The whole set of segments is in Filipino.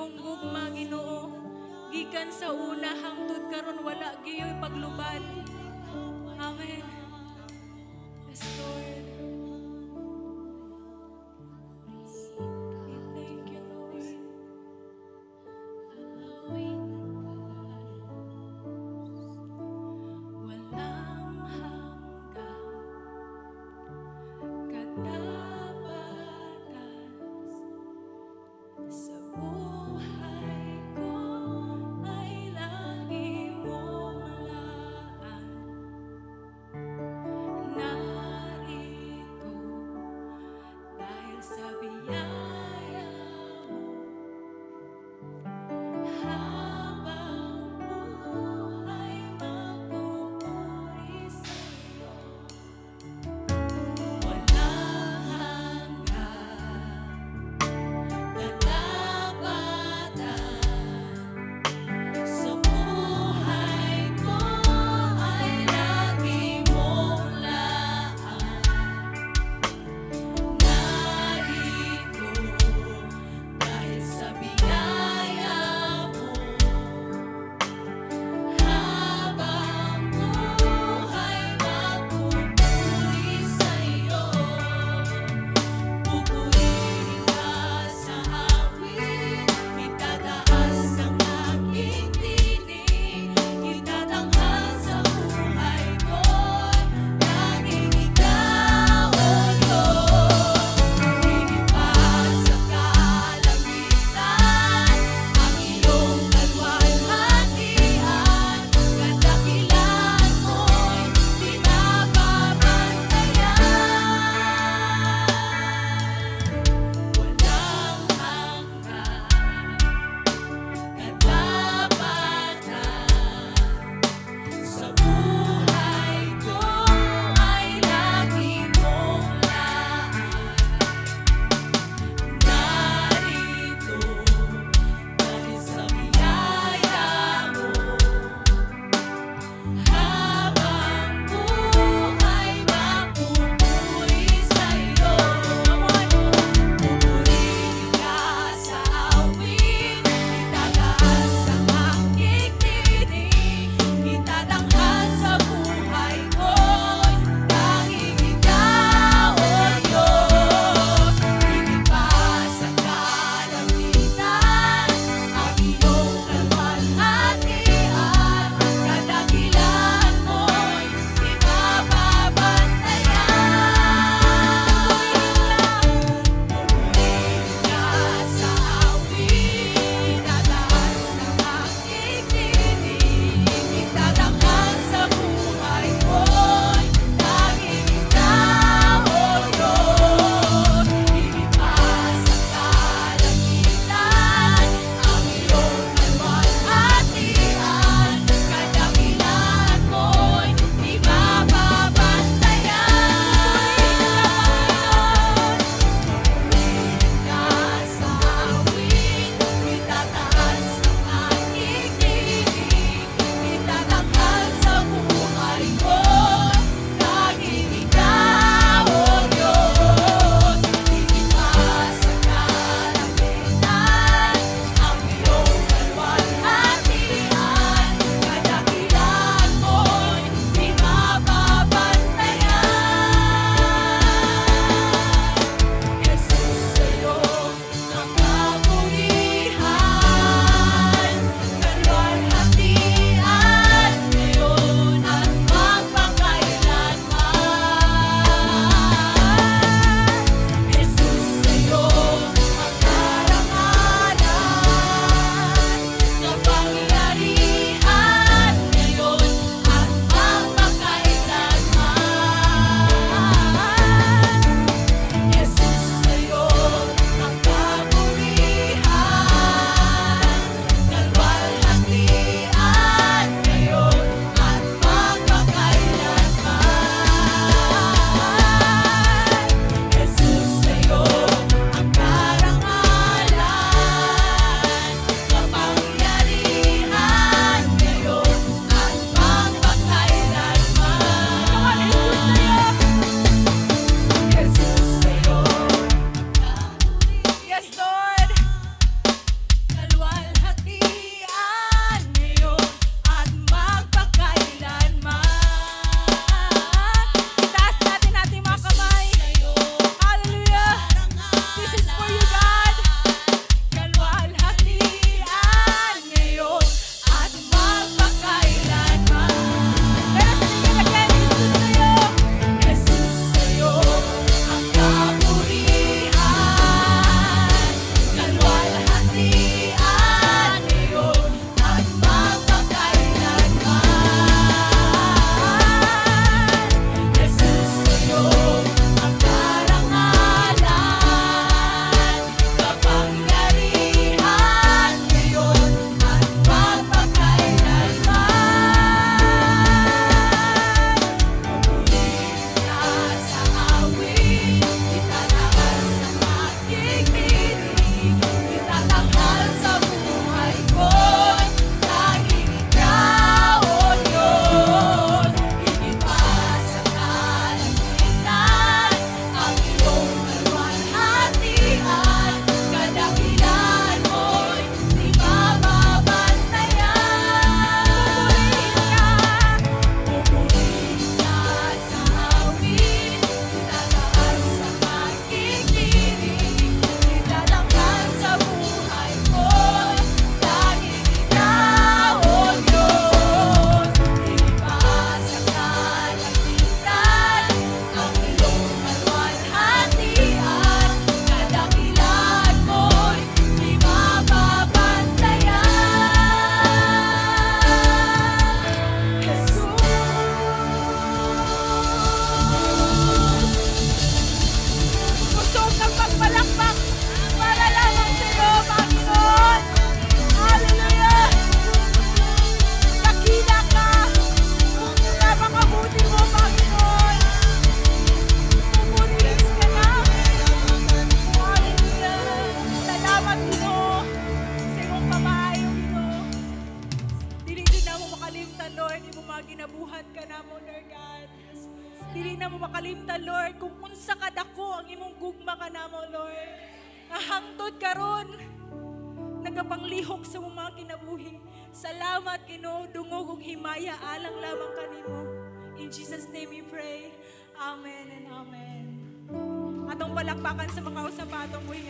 mong gugma Ginoo. Gikan sa ulo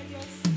Dios.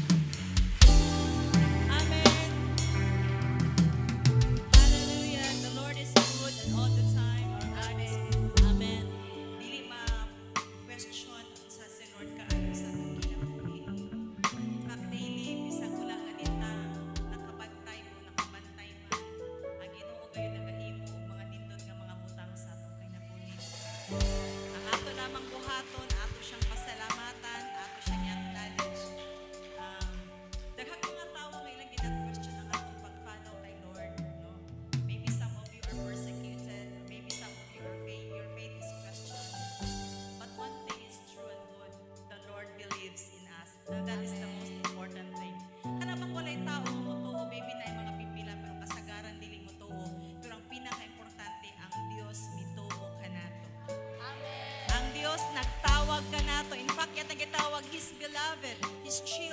His children.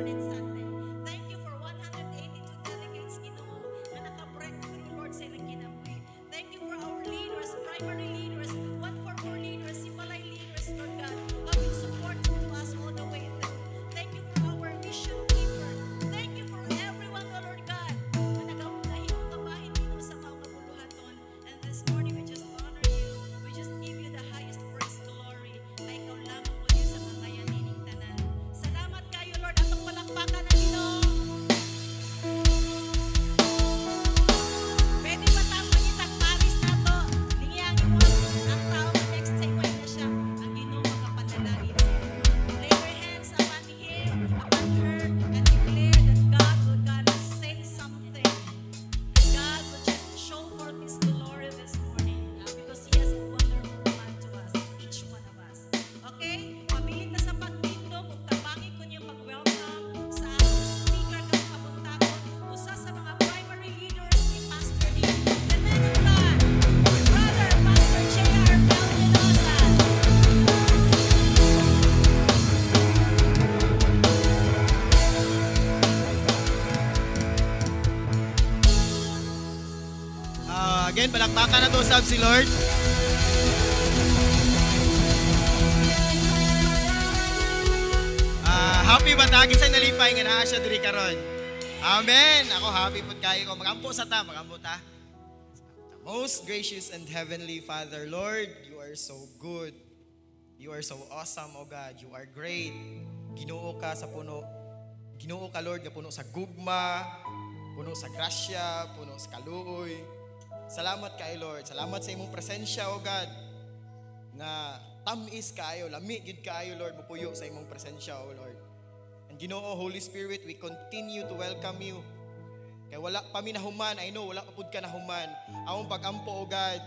160 again, palakpakan na to sab si Lord. Ah, happy ba ta kisay nalipay nga naa siya diri karon. Amen. Ako happy pud kayo ko magampo sa ta, magampo ta. Most gracious and heavenly Father, Lord, you are so good. You are so awesome, O God. You are great. Ginoo ka sa puno. Ginoo ka, Lord, nga puno sa gugma, puno sa grasya, puno sa kaluoy. Salamat kay Lord. Salamat sa imong presensya, O God. Nga tamis kayo, lami gid kayo, Lord, mupuyo sa imong presensya, O Lord. And Ginoo, Holy Spirit, we continue to welcome you. Kaya wala pa mi nahuman, I know, wala pa pud ka nahuman. Among pagampo, O God,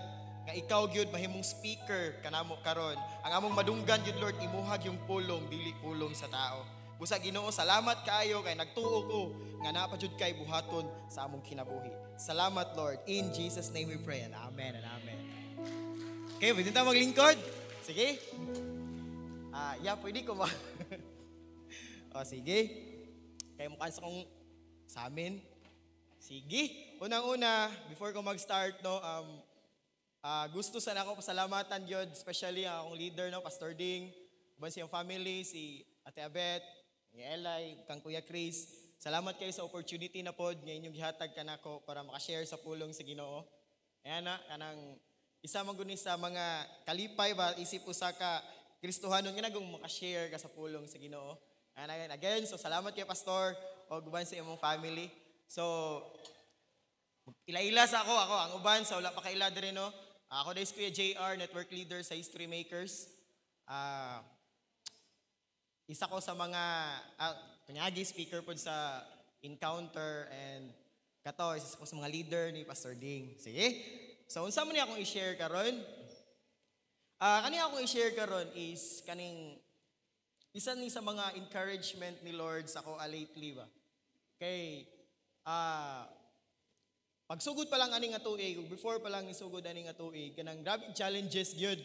nga ikaw gyud mahimong speaker kanamo karon. Ang among madunggan gyud Lord imuhag yung pulong dili pulong sa tao. Busa Ginoo, salamat kaayo kay nagtuo ko nga napa jud kay buhaton sa among kinabuhi. Salamat Lord. In Jesus name we pray and amen and amen. Okay, pwede tayo maglingkod? Sige. Ah, yeah, pwede ko ba? o, sige. Kaya mukha sa kong sa amin. Sige. Unang-una, before ko mag-start, no, um, ah, gusto sana ako pasalamatan yun, especially ang akong leader, no, Pastor Ding, uban siyang family, si Ate Abet, ni Eli, kang Kuya Chris. Salamat kayo sa opportunity na pod, nga inyong gihatag ka nako para makashare sa pulong sa Ginoo. Ayan na, kanang isa man guni sa mga kalipay ba isip usa ka Kristohanon nga nagong makashare ka sa pulong sa Ginoo. And again, so salamat kay pastor o guban sa imong family. So ila-ila sa ako, ako ang uban sa wala pa kaila diri no. Ako dai si Kuya JR, network leader sa History Makers. Ah isa ko sa mga ah, kanyagi speaker pod sa encounter and kato isa ko sa mga leader ni Pastor Ding. Sige. So unsa man ni akong i-share karon? Ah kani akong i-share karon is kaning isa ni sa mga encouragement ni Lord sa ako ah, lately ba. Kay ah pagsugod pa lang ani nga tuig, before pa lang isugod ani nga tuig, kanang grabe challenges gyud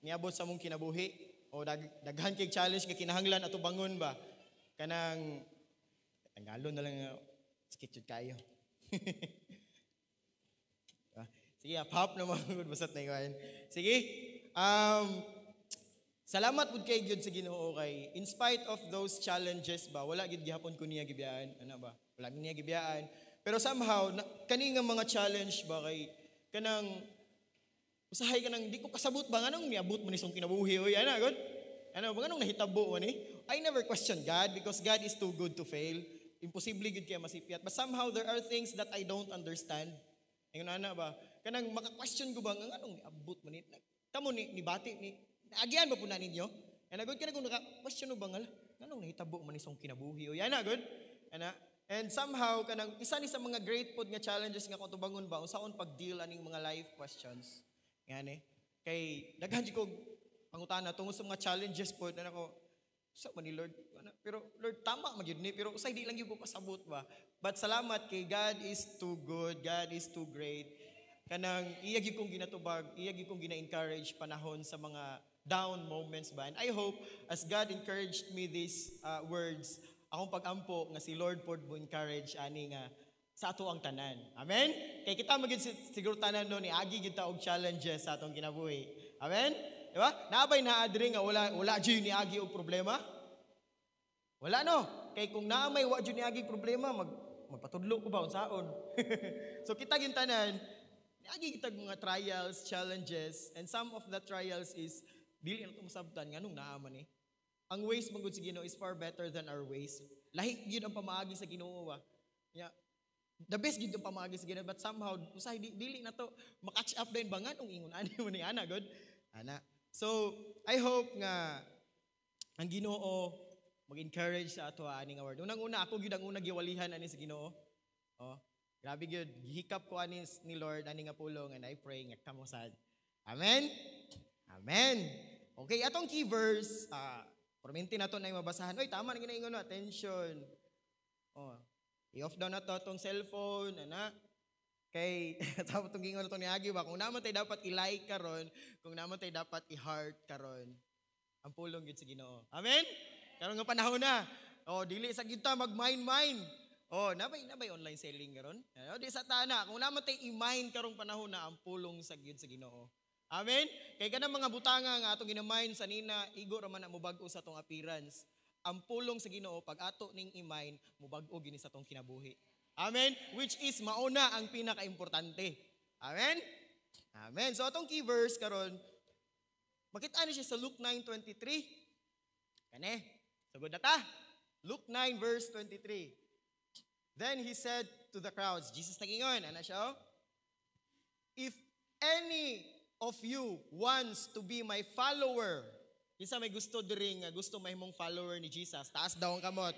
niabot sa mong kinabuhi o dag, daghan kay challenge nga kinahanglan ato bangon ba. Kanang tanggalon na lang nga skit kayo. Ah, Sige, ah, pop na mga basat na ikaw. Sige. Um, salamat pud kay gyud sa Ginoo kay in spite of those challenges ba, wala gid gihapon ko niya gibiyaan, ana ba? Wala niya gibiyaan. Pero somehow na, kani nga mga challenge ba kay kanang usahay ka nang di ko kasabot ba nganong niabot mo ni song kinabuhi oy ana god. Ano ba nganong nahitabo mo ni? I never question God because God is too good to fail. Imposible gid kaya masipyat. But somehow there are things that I don't understand. Ayun ana ba? Kanang maka-question ko ba nga anong abot man ni? Kamo ni ni bati ni agian ba po na ninyo? And agad ka na kung naka-question ba nga anong nahitabo man isong kinabuhi o yana good? Ana And somehow kanang isa ni sa mga great pod nga challenges nga kutubangon ba unsaon pag-deal aning mga life questions. Ngani? Kay daghan ko pangutana tungod sa mga challenges pod na ako sa man ni Lord Ana, pero Lord tama magyud ni pero usay di lang gyud ko kasabot ba? But salamat kay God is too good God is too great. Kanang iya gyud kong ginatubag iya gyud kong gina-encourage panahon sa mga down moments ba? And I hope as God encouraged me these uh, words akong pag-ampo nga si Lord pod mo encourage ani nga sa ato ang tanan. Amen? Kay kita magid si- siguro tanan no ni agi gid og challenges sa atong kinabuhi. Amen? Di ba? Naabay na adri nga wala wala jud ni agi og problema. Wala no. Kay kung naa may wa jud ni agi problema mag magpatudlo ko ba unsaon. so kita gyud tanan Agi kitag mga trials, challenges, and some of the trials is dili na ito masabtan nganong naaman eh. Ang ways mangud sa Ginoo is far better than our ways. Lahi gyud ang pamaagi sa Ginoo ba. Yeah. The best gyud ang pamaagi sa Ginoo but somehow usay di, dili na to makatch up din ba nganong ingon ani mo ni ana god. Ana. So, I hope nga ang Ginoo mag-encourage sa ato ani nga word. Unang-una ako gyud ang una giwalihan ani sa Ginoo. Oh, grabe gyud. Gihikap ko ani ni Lord ani nga pulong and I pray nga kamo sad. Amen. Amen. Okay, atong key verse, ah, perminti na to na yung mabasahan. Oy, tama na ginaingon no, attention. Oh, i-off down na to atong cellphone, ana. Kay, tama itong gingon na to ni Agi ba, kung naman tayo dapat i-like karon, kung naman tayo dapat i-heart karon, ang pulong yun sa Ginoo. Amen? Karon nga panahon na. Oh, dili sa kita mag-mind-mind. Oh, nabay nabay online selling karon. Ano di sa tana kung naman tay i-mind karong panahon na ang pulong sa gyud sa Ginoo. Amen. Kay kanang mga butanga nga atong ginamind sa nina igo ra man na mubag-o sa atong appearance. Ang pulong sa Ginoo pag ato ning i-mind mubag-o gini sa atong kinabuhi. Amen. Which is mauna ang pinaka-importante. Amen. Amen. So atong key verse karon makita ni siya sa Luke 9:23. Kane. Sugod na ta. Luke 9 verse 23. Then he said to the crowds, Jesus nagingon, ano siya? oh? If any of you wants to be my follower, isa may gusto diri nga gusto may mong follower ni Jesus, taas daw ang kamot.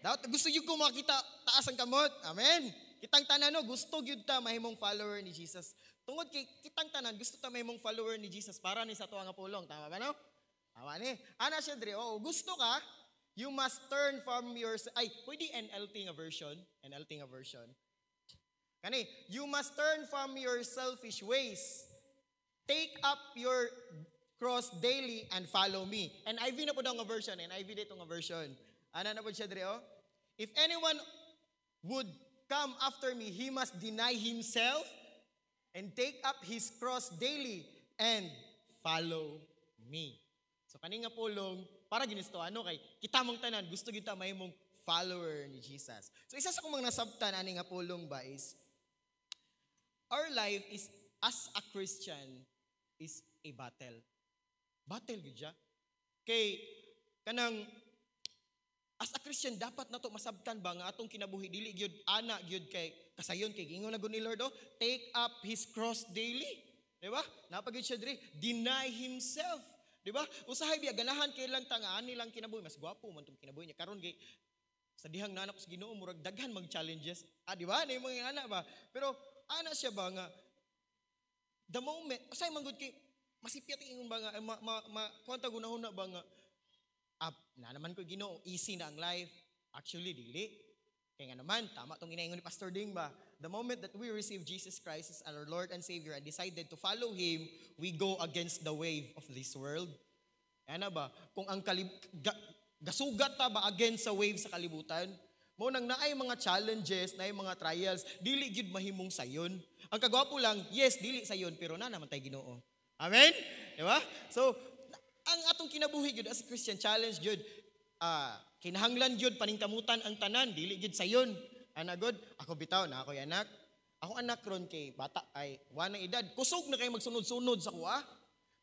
Daw gusto gyud ko makita taas ang kamot. Amen. Kitang tanan no, gusto gyud ta mahimong follower ni Jesus. Tungod kay kitang tanan gusto ta mahimong follower ni Jesus para ni sa tuwa nga pulong, tama ba no? Tama ni. Ana siya diri, oh, gusto ka, you must turn from your ay pwede NLT nga version, NLT nga version. Kani, you must turn from your selfish ways. Take up your cross daily and follow me. And IV na po daw nga version, and IV dito nga version. Ana na po siya diri, oh? If anyone would come after me, he must deny himself and take up his cross daily and follow me. So kani nga pulong para ginisto ano kay kita mong tanan gusto kita mahimong follower ni Jesus. So isa sa kong mga nasabtan ani nga pulong ba is our life is as a Christian is a battle. Battle gid siya. Kay kanang as a Christian dapat nato masabtan ba nga atong kinabuhi dili gyud ana gyud kay kasayon kay gingon na ni Lord oh, take up his cross daily. Di ba? Napagid siya diri, deny himself. Di ba? Usahay biya ganahan kay lang tangaan nilang kinabuhi mas gwapo man tong kinabuhi niya karon kay sa dihang nanak sa Ginoo murag daghan mag challenges. Ah, di ba? Na yung mga anak ba? Pero ana siya ba nga the moment usay man kay masipyat ingon ba nga eh, ma, ma, ma kwanta gunahuna ba nga up na naman ko Ginoo easy na ang life. Actually dili. Kaya nga naman, tama tong inaingon ni Pastor Ding ba? The moment that we receive Jesus Christ as our Lord and Savior and decided to follow Him, we go against the wave of this world. Ano ba? Kung ang kalib... Ga, gasugat ta ba against sa wave sa kalibutan? Mo nang naay mga challenges, naay mga trials, dili gyud mahimong sayon. Ang kagwapo lang, yes, dili sayon, pero na naman tay Ginoo. Amen? Di ba? So, ang atong kinabuhi gyud as a Christian challenge gyud ah kinahanglan gyud paningkamutan ang tanan dili gyud sayon ana god ako bitaw na ako anak ako anak ron kay bata ay wa na edad kusog na kay magsunod-sunod sa kuha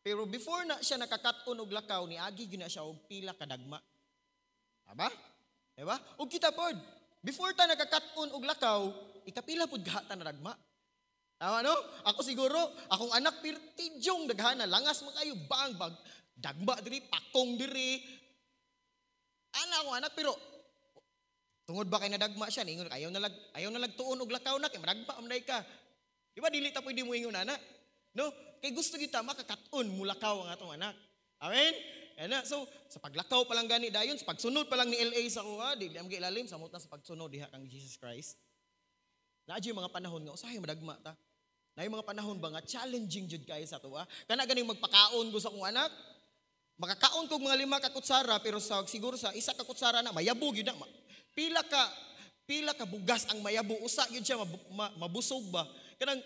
pero before na siya nakakat-on og lakaw ni agi gyud na siya og pila ka dagma Aba? Diba? Ug kita pod, before ta nakakat-on og lakaw, ikapila pod gaha ta na dagma. Tama no? Ako siguro, akong anak pirtidyong daghana, langas mo kayo, bang, bag, dagma diri, pakong diri. Ana akong anak, pero tungod ba kay nadagma siya, ningon, ayaw na lag, ayaw na lagtuon og lakaw na, kay madagma amday ka. Di ba, dili ta pwede mo ingon, ana? No? Kay gusto kita makakaton mulakaw ang atong anak. Amen? Ana, so, sa paglakaw pa lang gani dayon, sa pagsunod pa lang ni LA sa kuha, di am ilalim samot na sa pagsunod diha kang Jesus Christ. Naadyo mga panahon nga usahay madagma ta. Na yung mga panahon ba nga challenging jud kay sa tuwa. Kana ganing magpakaon ko sa akong anak. Makakaon kog mga lima ka kutsara pero sa siguro sa isa ka kutsara na mayabo gyud na. Pila ka pila ka bugas ang mayabo usa gyud siya mabu- ma- mabusog ba. Kanang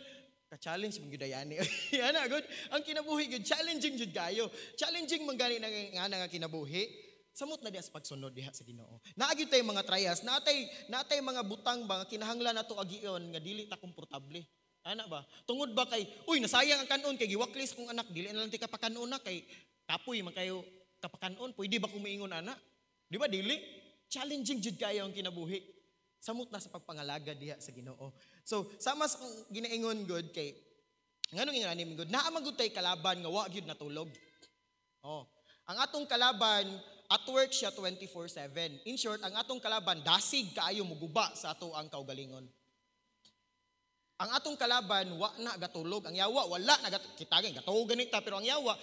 ka-challenge man gyud ayani. Yan na good. Ang kinabuhi gyud challenging jud kayo. Challenging man gani nga nga kinabuhi. Samot na diha sa pagsunod diha sa Ginoo. Naagi tay mga trials, natay natay mga butang ba kinahanglan nato agion nga dili ta komportable. Ana ba? Tungod ba kay, uy, nasayang ang kanon kay giwaklis kong anak, dili na lang ti kapakanon na kay kapoy man kayo kapakanon, pwede ba kumiingon ana? Di ba dili? Challenging jud kayo ang kinabuhi. Samot na sa pagpangalaga diha sa Ginoo. So, sama sa kong ginaingon good kay nganong ingon ani good, naa man gud tay kalaban nga wa gyud natulog. Oh. Ang atong kalaban at work siya 24/7. In short, ang atong kalaban dasig kaayo muguba sa ato ang kaugalingon. Ang atong kalaban wa na gatulog, ang yawa wala na gat kita gani gatulog ganita pero ang yawa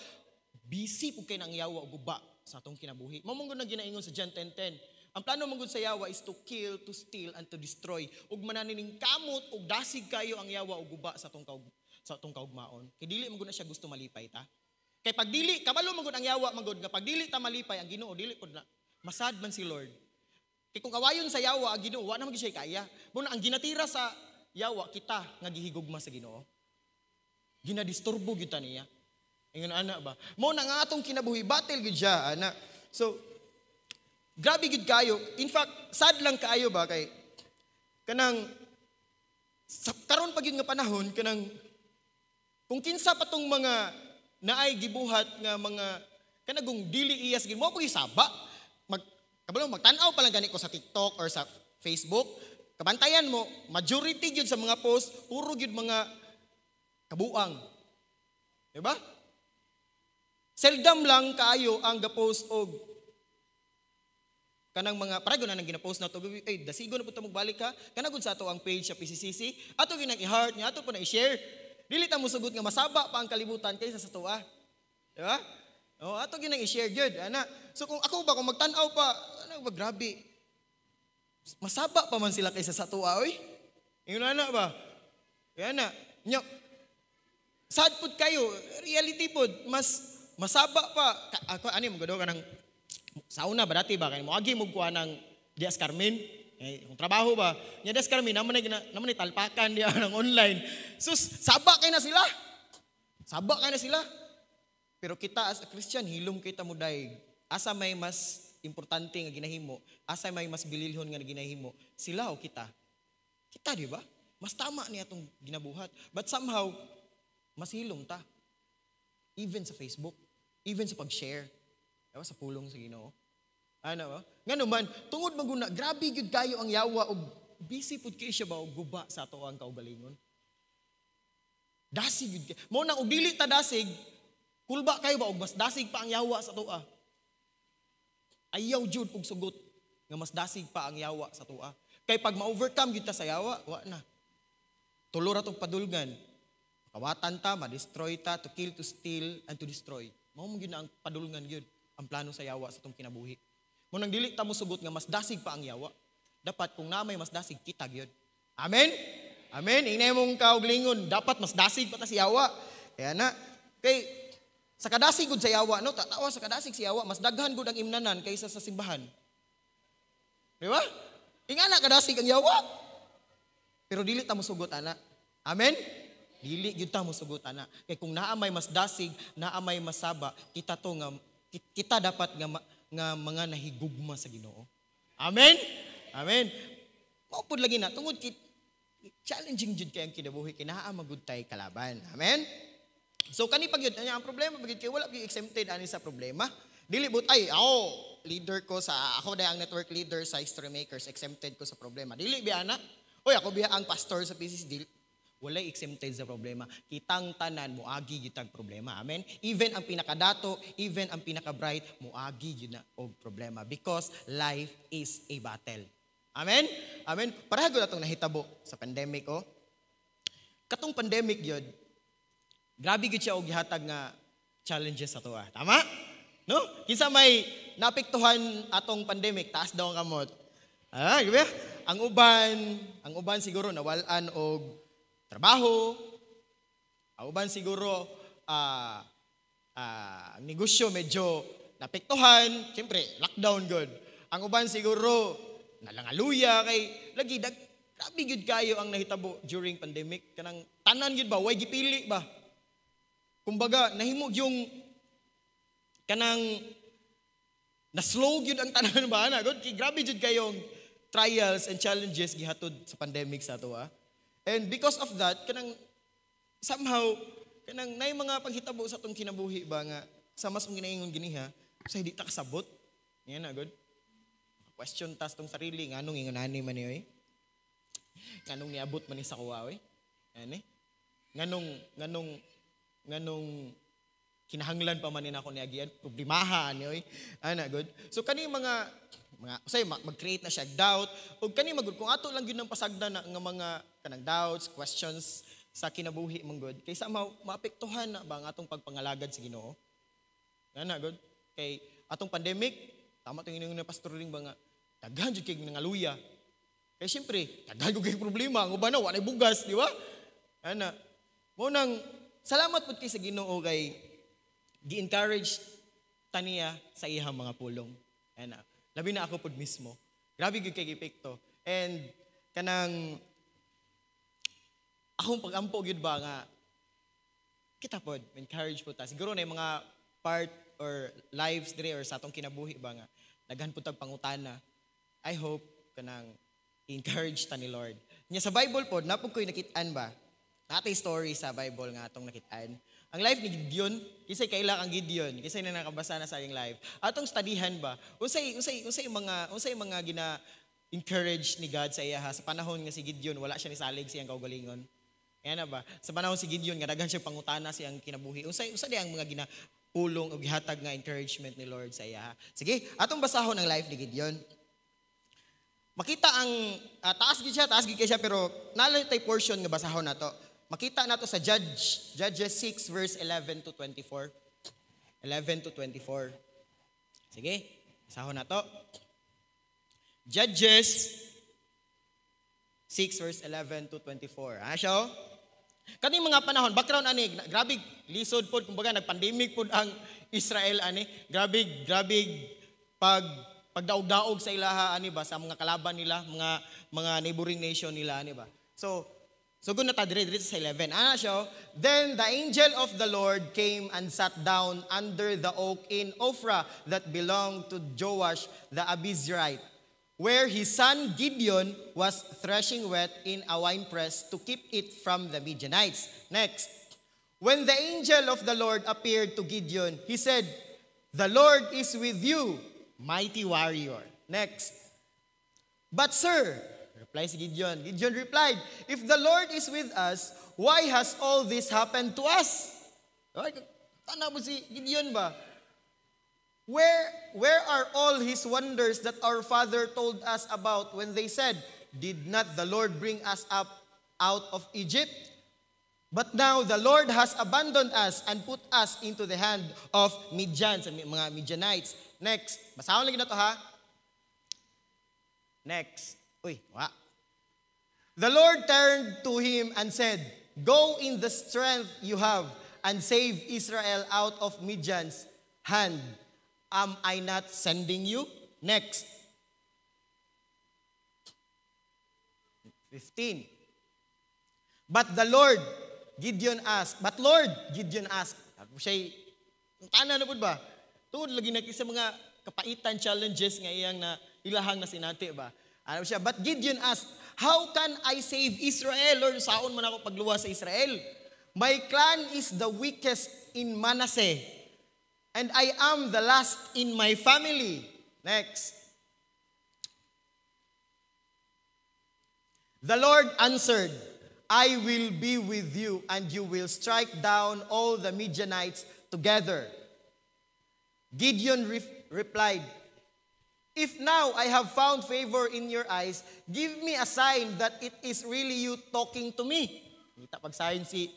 busy pug kay ang yawa ug guba sa atong kinabuhi. Gud na ginaingon sa John 10:10. Ang plano man gud sa yawa is to kill, to steal and to destroy. Ug mananining kamot ug dasig kayo ang yawa ug guba sa atong kaug sa atong kaugmaon. Kay dili gud na siya gusto malipay ta. Kay pag dili, kabalo gud ang yawa man gud nga pag dili ta malipay ang Ginoo dili pud na masad man si Lord. Kay kung awayon sa yawa, ang Ginoo, wa na siya kaya. Muna ang ginatira sa yawa kita nga gihigugma sa Ginoo. Ginadisturbo gyud ta niya. Ingon ana ba? Mo na nga atong kinabuhi battle gyud siya ana. So grabe gyud kayo. In fact, sad lang kaayo ba kay kanang sa karon pa nga panahon kanang kung kinsa pa tong mga naay gibuhat nga mga kanagong dili iyas gid mo ko isaba. Mag kabalo magtan-aw pa lang gani ko sa TikTok or sa Facebook. Kabantayan mo, majority gyud sa mga post puro gyud mga kabuang. Diba? Seldom lang kaayo ang ga-post og kanang mga parago na nang gina-post na to. Ay dasigo na punta magbalik ka kanagod sa ato ang page sa PCCC ato ginang i-heart niya ato po na i-share. Dili ta mo sugot nga masaba pa ang kalibutan kaysa sa tuwa di ba oh ato ginang i-share gyud ana. So kung ako ba kung magtan-aw pa ano ba grabe masaba pa man sila kaysa sa tuwa oy. Ingon ana ba? Kaya na nya sad pud kayo. Reality pud mas masaba pa. Ka- ako ani mo gado ka ng sauna ba dati ba? Kay mo agi mo kuha ng Dias Carmen. Eh, kung trabaho ba? Nya Dias Carmen naman na gina- naman ni talpakan diya ng online. Sus saba kay na sila. Saba kay na sila. Pero kita as a Christian hilom kita mo daig asa may mas importante nga ginahimo asa may mas bililhon nga ginahimo sila o kita kita di ba mas tama niya atong ginabuhat but somehow mas hilom ta even sa Facebook even sa pag-share Diba? sa pulong sa Ginoo. Ano ba? Nga naman, tungod maguna, grabe gyud kayo ang yawa og busy pud kay siya ba og guba sa ato ang kaugalingon. Dasig gyud kay. Mo nang og dili ta dasig, kulba kayo ba og mas dasig pa ang yawa sa tua. Ayaw jud og sugot nga mas dasig pa ang yawa sa tua. Kay pag ma-overcome gyud ta sa yawa, wa na. Tulo ra tong padulgan. Kawatan ta, ma-destroy ta, to kill, to steal, and to destroy. Mao mo gyud na ang padulngan gyud ang plano sa yawa sa tong kinabuhi. Mo nang dili ta mo sugot nga mas dasig pa ang yawa. Dapat kung namay mas dasig kita gyud. Amen. Amen. Inay mong kauglingon, dapat mas dasig pa ta si yawa. Kaya na kay sa kadasig gud sa yawa no, tatawa sa kadasig si yawa, mas daghan gud ang imnanan kaysa sa simbahan. Di ba? Ingana kadasig ang yawa. Pero dili ta mo sugot ana. Amen. Dili gyud ta mo sugot ana. Kay kung naa may mas dasig, naa may masaba, kita to nga ki- kita dapat nga nga mga nahigugma sa Ginoo. Amen. Amen. Mao lagi na tungod kit challenging jud kay ang kinabuhi kinaa magud tay kalaban. Amen. So kani pag yun, ang problema pag kay wala gyud exempted ani sa problema. Dili but ay ako leader ko sa ako day ang network leader sa History Makers exempted ko sa problema. Dili biya na. Oy ako biya ang pastor sa PCC dili walay exempted sa problema. Kitang tanan moagi gyud tag problema. Amen. Even ang pinakadato, even ang pinaka-bright moagi gyud na og problema because life is a battle. Amen. Amen. Para gyud atong nahitabo sa pandemic oh. Katong pandemic gyud, grabe gyud siya og gihatag nga challenges sa tuwa. Tama? No? Kinsa may napektuhan atong pandemic, taas daw ang kamot. Ah, ba? Ang uban, ang uban siguro nawalan og trabaho. Ang uban siguro ah ah, negosyo medyo napektuhan. Siyempre, lockdown good. Ang uban siguro nalangaluya kay lagi dag grabe gyud kayo ang nahitabo during pandemic kanang tanan gyud ba way gipili ba kumbaga nahimo yung kanang na-slow gyud ang tanan ba na good kay grabe jud kayong trials and challenges gihatod sa pandemic sa ato ah. And because of that kanang somehow kanang nay mga paghitabo sa atong kinabuhi ba nga sa mas ginaingon giniha sa hindi ta kasabot. Yan na good. Question tas tong sarili nganong ingonani man ni oy. Nganong niabot man ni sa kuwa oy. Ani? Nganong nganong nganong kinahanglan pa man ni nako niagian problemahan ni oy. Ana good. So kani mga mga say ma- mag-create na siya doubt ug kani magud kung ato lang gyud ng pasagdan na nga mga kanang doubts, questions sa kinabuhi mong good kaysa ma- maapektuhan na ba ang atong pagpangalagad sa Ginoo. Ana good. Kay atong pandemic, tama tong ingon na pastor ring ba nga daghan jud kay nangaluya. Kay syempre, daghan kay problema, ang uban na wa bugas, di ba? Ana. Mo nang salamat pud kay sa Ginoo kay gi-encourage taniya sa iyang mga pulong. Ana. Labi na ako pud mismo. Grabe gyud kay gipikto. And kanang akong pagampo gyud ba nga kita pod encourage po ta siguro na yung mga part or lives dire or sa atong kinabuhi ba nga daghan po tag pangutana I hope kanang encourage ta ni Lord nya sa Bible pod napog koy nakit-an ba natay story sa Bible nga atong nakit-an ang life ni Gideon kisay kaila ang Gideon kisay na nakabasa na sa iyang life atong studyhan ba unsay unsay unsay mga unsay mga gina encourage ni God sa iya ha sa panahon nga si Gideon wala siya ni salig siyang kaugalingon Yan na ba? Sa panahon si Gideon, nga daghan siya pangutana siyang kinabuhi. Unsay usa ang mga ginapulong o gihatag nga encouragement ni Lord sa iya. ha? Sige, atong basahon ang life ni Gideon. Makita ang ah, taas gid siya, taas gid siya pero nalay tay portion nga basahon nato. Makita nato sa Judge Judges 6 verse 11 to 24. 11 to 24. Sige, basahon nato. Judges 6 verse 11 to 24. Ah, siya oh? Kaning mga panahon, background ani, grabe lisod pod kumbaga nagpandemic pod ang Israel ani. Grabe grabe pag pagdaog-daog sa ilaha ani ba sa mga kalaban nila, mga mga neighboring nation nila ani ba. So So good na ta dire dire sa 11. Ana siya, oh? then the angel of the Lord came and sat down under the oak in Ophrah that belonged to Joash the Abizrite where his son Gideon was threshing wheat in a winepress to keep it from the Midianites. Next, when the angel of the Lord appeared to Gideon, he said, The Lord is with you, mighty warrior. Next, but sir, replies Gideon. Gideon replied, If the Lord is with us, why has all this happened to us? Ay, Tana mo si Gideon ba? Where, where are all his wonders that our father told us about when they said, Did not the Lord bring us up out of Egypt? But now the Lord has abandoned us and put us into the hand of Midian, sa mga Midianites. Next, basahon lagi na to ha. Next. Uy, wa. The Lord turned to him and said, Go in the strength you have and save Israel out of Midian's hand. Am I not sending you? Next. 15. But the Lord, Gideon asked, But Lord, Gideon asked, Ako siya'y, tanan na po ba? Tuod lagi na sa mga kapaitan challenges nga iyang na ilahang na sinati ba? Ano siya? But Gideon asked, How can I save Israel? Lord, saon man ako pagluwas sa Israel? My clan is the weakest in Manasseh, and I am the last in my family. Next. The Lord answered, I will be with you, and you will strike down all the Midianites together. Gideon re- replied, If now I have found favor in your eyes, give me a sign that it is really you talking to me. Kita pag sign si,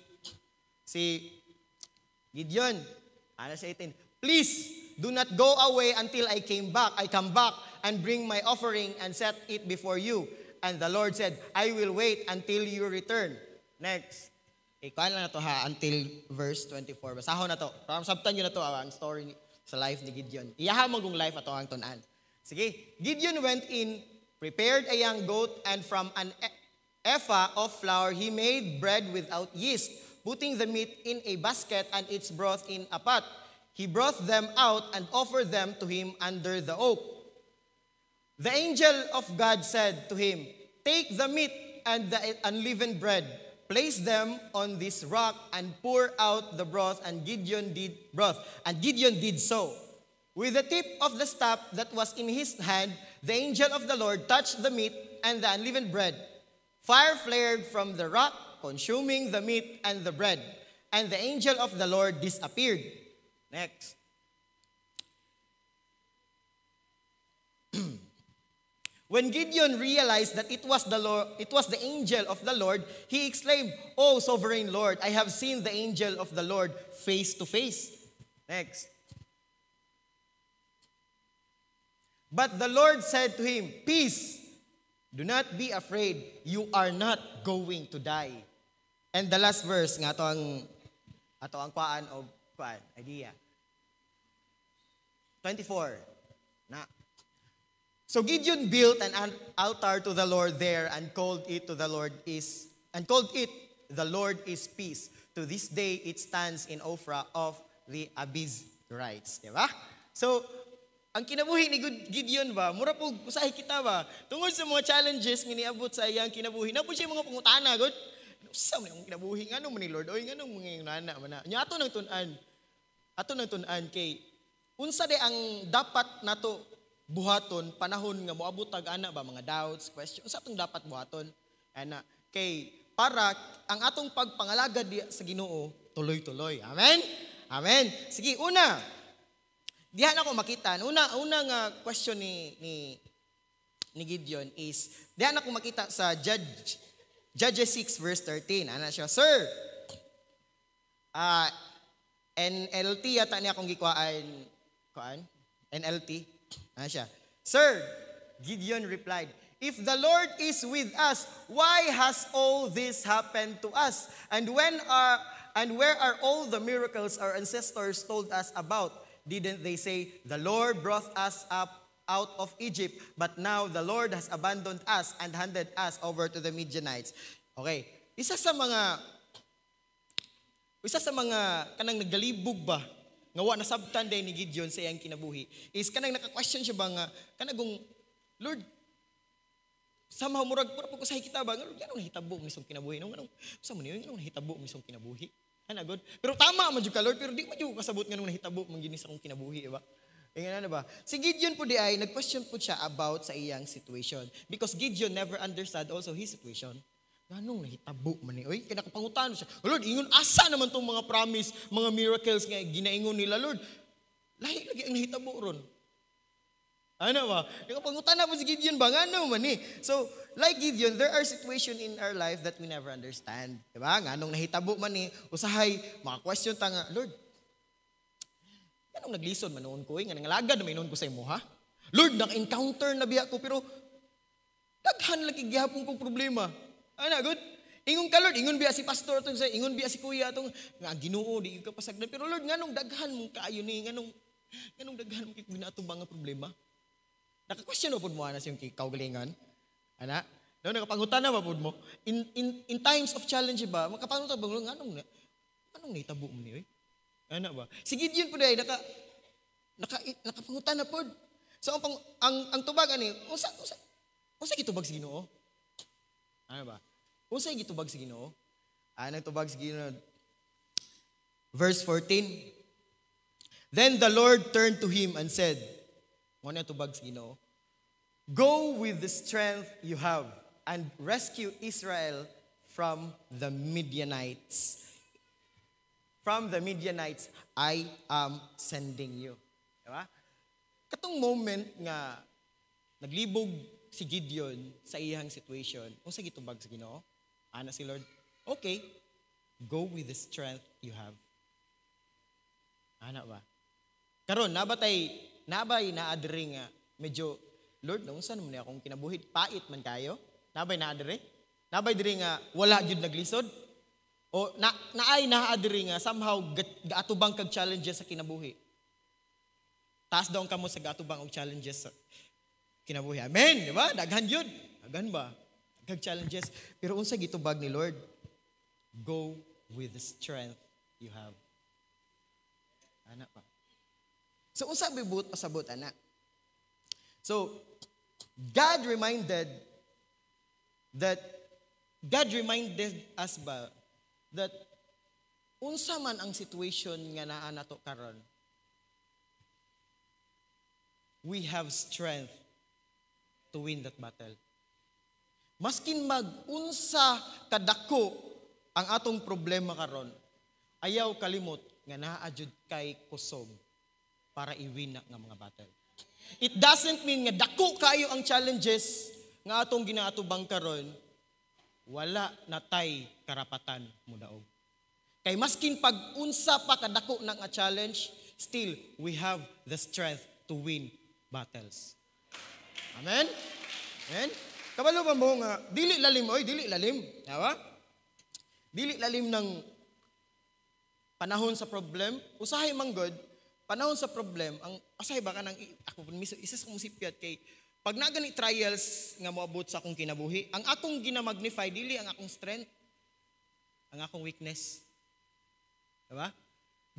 si Gideon. Ano sa 18? Please, do not go away until I came back. I come back and bring my offering and set it before you. And the Lord said, I will wait until you return. Next. Ikaw na to ha, until verse 24. Basahon na to. Para sabtan nyo na to ah, ang story sa life ni Gideon. Iyaha mo life ato ang tunan. Sige. Gideon went in, prepared a young goat, and from an ephah of flour he made bread without yeast, putting the meat in a basket and its broth in a pot. He brought them out and offered them to him under the oak. The angel of God said to him, Take the meat and the unleavened bread, place them on this rock, and pour out the broth. And Gideon did broth, and Gideon did so. With the tip of the staff that was in his hand, the angel of the Lord touched the meat and the unleavened bread. Fire flared from the rock, consuming the meat and the bread, and the angel of the Lord disappeared. Next. When Gideon realized that it was the Lord, it was the angel of the Lord, he exclaimed, "Oh sovereign Lord, I have seen the angel of the Lord face to face." Next. But the Lord said to him, "Peace. Do not be afraid. You are not going to die." And the last verse nga to ang ato ang kuan o kuan idea. 24. Na So Gideon built an altar to the Lord there and called it to the Lord is and called it the Lord is peace. To this day it stands in Ophrah of the Abiezrites, di ba? So ang kinabuhi ni Gid- Gideon ba, mura po usahay kita ba, tungod sa mga challenges nga niabot sa iyang kinabuhi, na po siya mga pangutana, God. Sa mo yung kinabuhi, ngano man ni Lord, oy ngano mga nana man na. Nya ato nang tunan, ato nang tunan kay unsa de ang dapat nato buhaton panahon nga moabot tag ana ba mga doubts, questions, unsa atong dapat buhaton? Ana kay para ang atong pagpangalagad diya sa Ginoo tuloy-tuloy. Amen. Amen. Sige, una. Diha na ko makita. Una, una nga question ni ni ni Gideon is diha na ko makita sa Judge Judges 6 verse 13. Ana siya, Sir, ah NLT yata niya akong gikuhaan. Kuan? NLT. Ano siya? Sir, Gideon replied, If the Lord is with us, why has all this happened to us? And when are and where are all the miracles our ancestors told us about? Didn't they say, The Lord brought us up out of Egypt, but now the Lord has abandoned us and handed us over to the Midianites. Okay, isa sa mga isa sa mga kanang naggalibog ba nga wa nasabtan day ni Gideon sa iyang kinabuhi is kanang naka-question siya ba nga kanagong Lord somehow murag pura pag usahay kita ba? Nga Lord ganong nahitabo ang isong kinabuhi no ganong sa mo niyo ganong nahitabo ang isong kinabuhi ana god pero tama man jud ka Lord pero di man jud kasabot nga nung nahitabo man ginis akong kinabuhi ba Ingana na ba? Si Gideon po di ay, nag-question po siya about sa iyang situation. Because Gideon never understood also his situation. Ganong nahitabo man ni oy, kaya nakapangutan siya. "Oh, Lord, ingon asa naman tong mga promise, mga miracles nga ginaingon nila, Lord. Lahi lagi ang nahitabo ron. Ano ba? Nakapangutan na po si Gideon ba? Ngano man ni? So, like Gideon, there are situations in our life that we never understand. Diba? Nganong nahitabo man ni, usahay, mga question ta nga, Lord, Anong naglisod man noon ko, eh, nga nangalagad na may noon ko sa imo, ha? Lord, naka-encounter na biya ko, pero daghan lagi gihapon kong problema. Ana, good? Ingon ka, Lord, ingon biya si pastor itong sa, ingon biya si kuya itong, nga ginoo, di ka pasagdan. Pero Lord, nganong daghan mong kaayo ni, nganong, nganong daghan mong ginatubang nga problema? Naka-question po mo, ana, siyang kaugalingan? Ana? No, nakapangutan na ba po mo? In, in, in times of challenge ba, makapangutan ba, nganong, nganong naitabo mo ni, oy? Ano ba? Si Gideon po dahil naka, naka, nakapangutan na po. So ang, pang, ang, ang tubag ani, unsa, unsa, unsa gitubag sa ginoo? Ano ba? Unsa gitubag sa ginoo? Ano tubag sa ginoo? Verse 14. Then the Lord turned to him and said, Tubag sa ginoo? Go with the strength you have and rescue Israel from the Midianites from the Midianites, I am sending you. Diba? Katong moment nga naglibog si Gideon sa iyang situation, kung sa gitubag sa Ginoo, ana si Lord, okay, go with the strength you have. Ana ba? Karon nabatay nabay na adiri nga medyo Lord, nung saan niya akong kinabuhid? Pait man kayo? Nabay na adiri? Nabay diri nga wala jud naglisod? O na naay naa diri nga somehow gaatubang kag challenges sa kinabuhi. Taas daw kamo sa gaatubang og challenges sa kinabuhi. Amen, di ba? Daghan yun. Daghan ba? Kag challenges. Pero unsa gitubag ni Lord? Go with the strength you have. Ana pa. So unsa bibut pasabot ana? So God reminded that God reminded us ba that unsa man ang situation nga naa nato karon? We have strength to win that battle. Maskin mag-unsa kadako ang atong problema karon ayaw kalimot nga naa jud kay kusog para i-win nga mga battle it doesn't mean nga dako kayo ang challenges nga atong ginaatubang karon wala natay karapatan mo daog. Kay maskin pag unsa pa kadako ng a challenge, still we have the strength to win battles. Amen? Amen? Kabalo ba mo nga, dili lalim, oy, dili lalim. Yawa? Dili lalim ng panahon sa problem, usahay man God, panahon sa problem, ang asay ba ka nang, ako isa sa musipyat kay, pag nagani trials nga moabot sa akong kinabuhi, ang akong ginamagnify dili ang akong strength, ang akong weakness. Diba?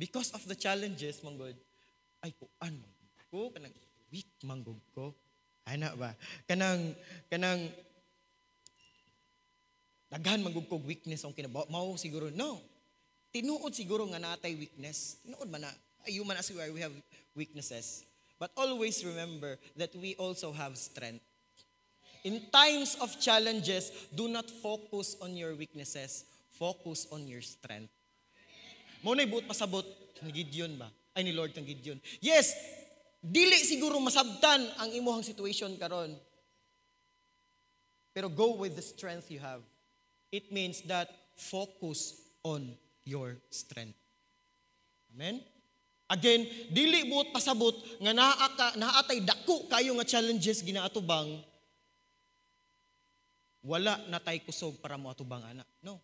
Because of the challenges, manggod, ay kuan ko, kanang weak manggod ko. Ana ba? Kanang, kanang, daghan manggod ko weakness ang kinabaw. Mao siguro, no. Tinuod siguro nga natay weakness. Tinuod man na, human as we are, we have weaknesses. But always remember that we also have strength. In times of challenges, do not focus on your weaknesses. Focus on your strength. Mo na buot pasabot ni Gideon ba? Ay ni Lord kang Gideon. Yes, dili siguro masabtan ang imuhang situation karon. Pero go with the strength you have. It means that focus on your strength. Amen? Again, dili buot pasabot nga naa ka naatay dako kayo nga challenges ginaatubang wala na tay kusog para mo atubang ana. No.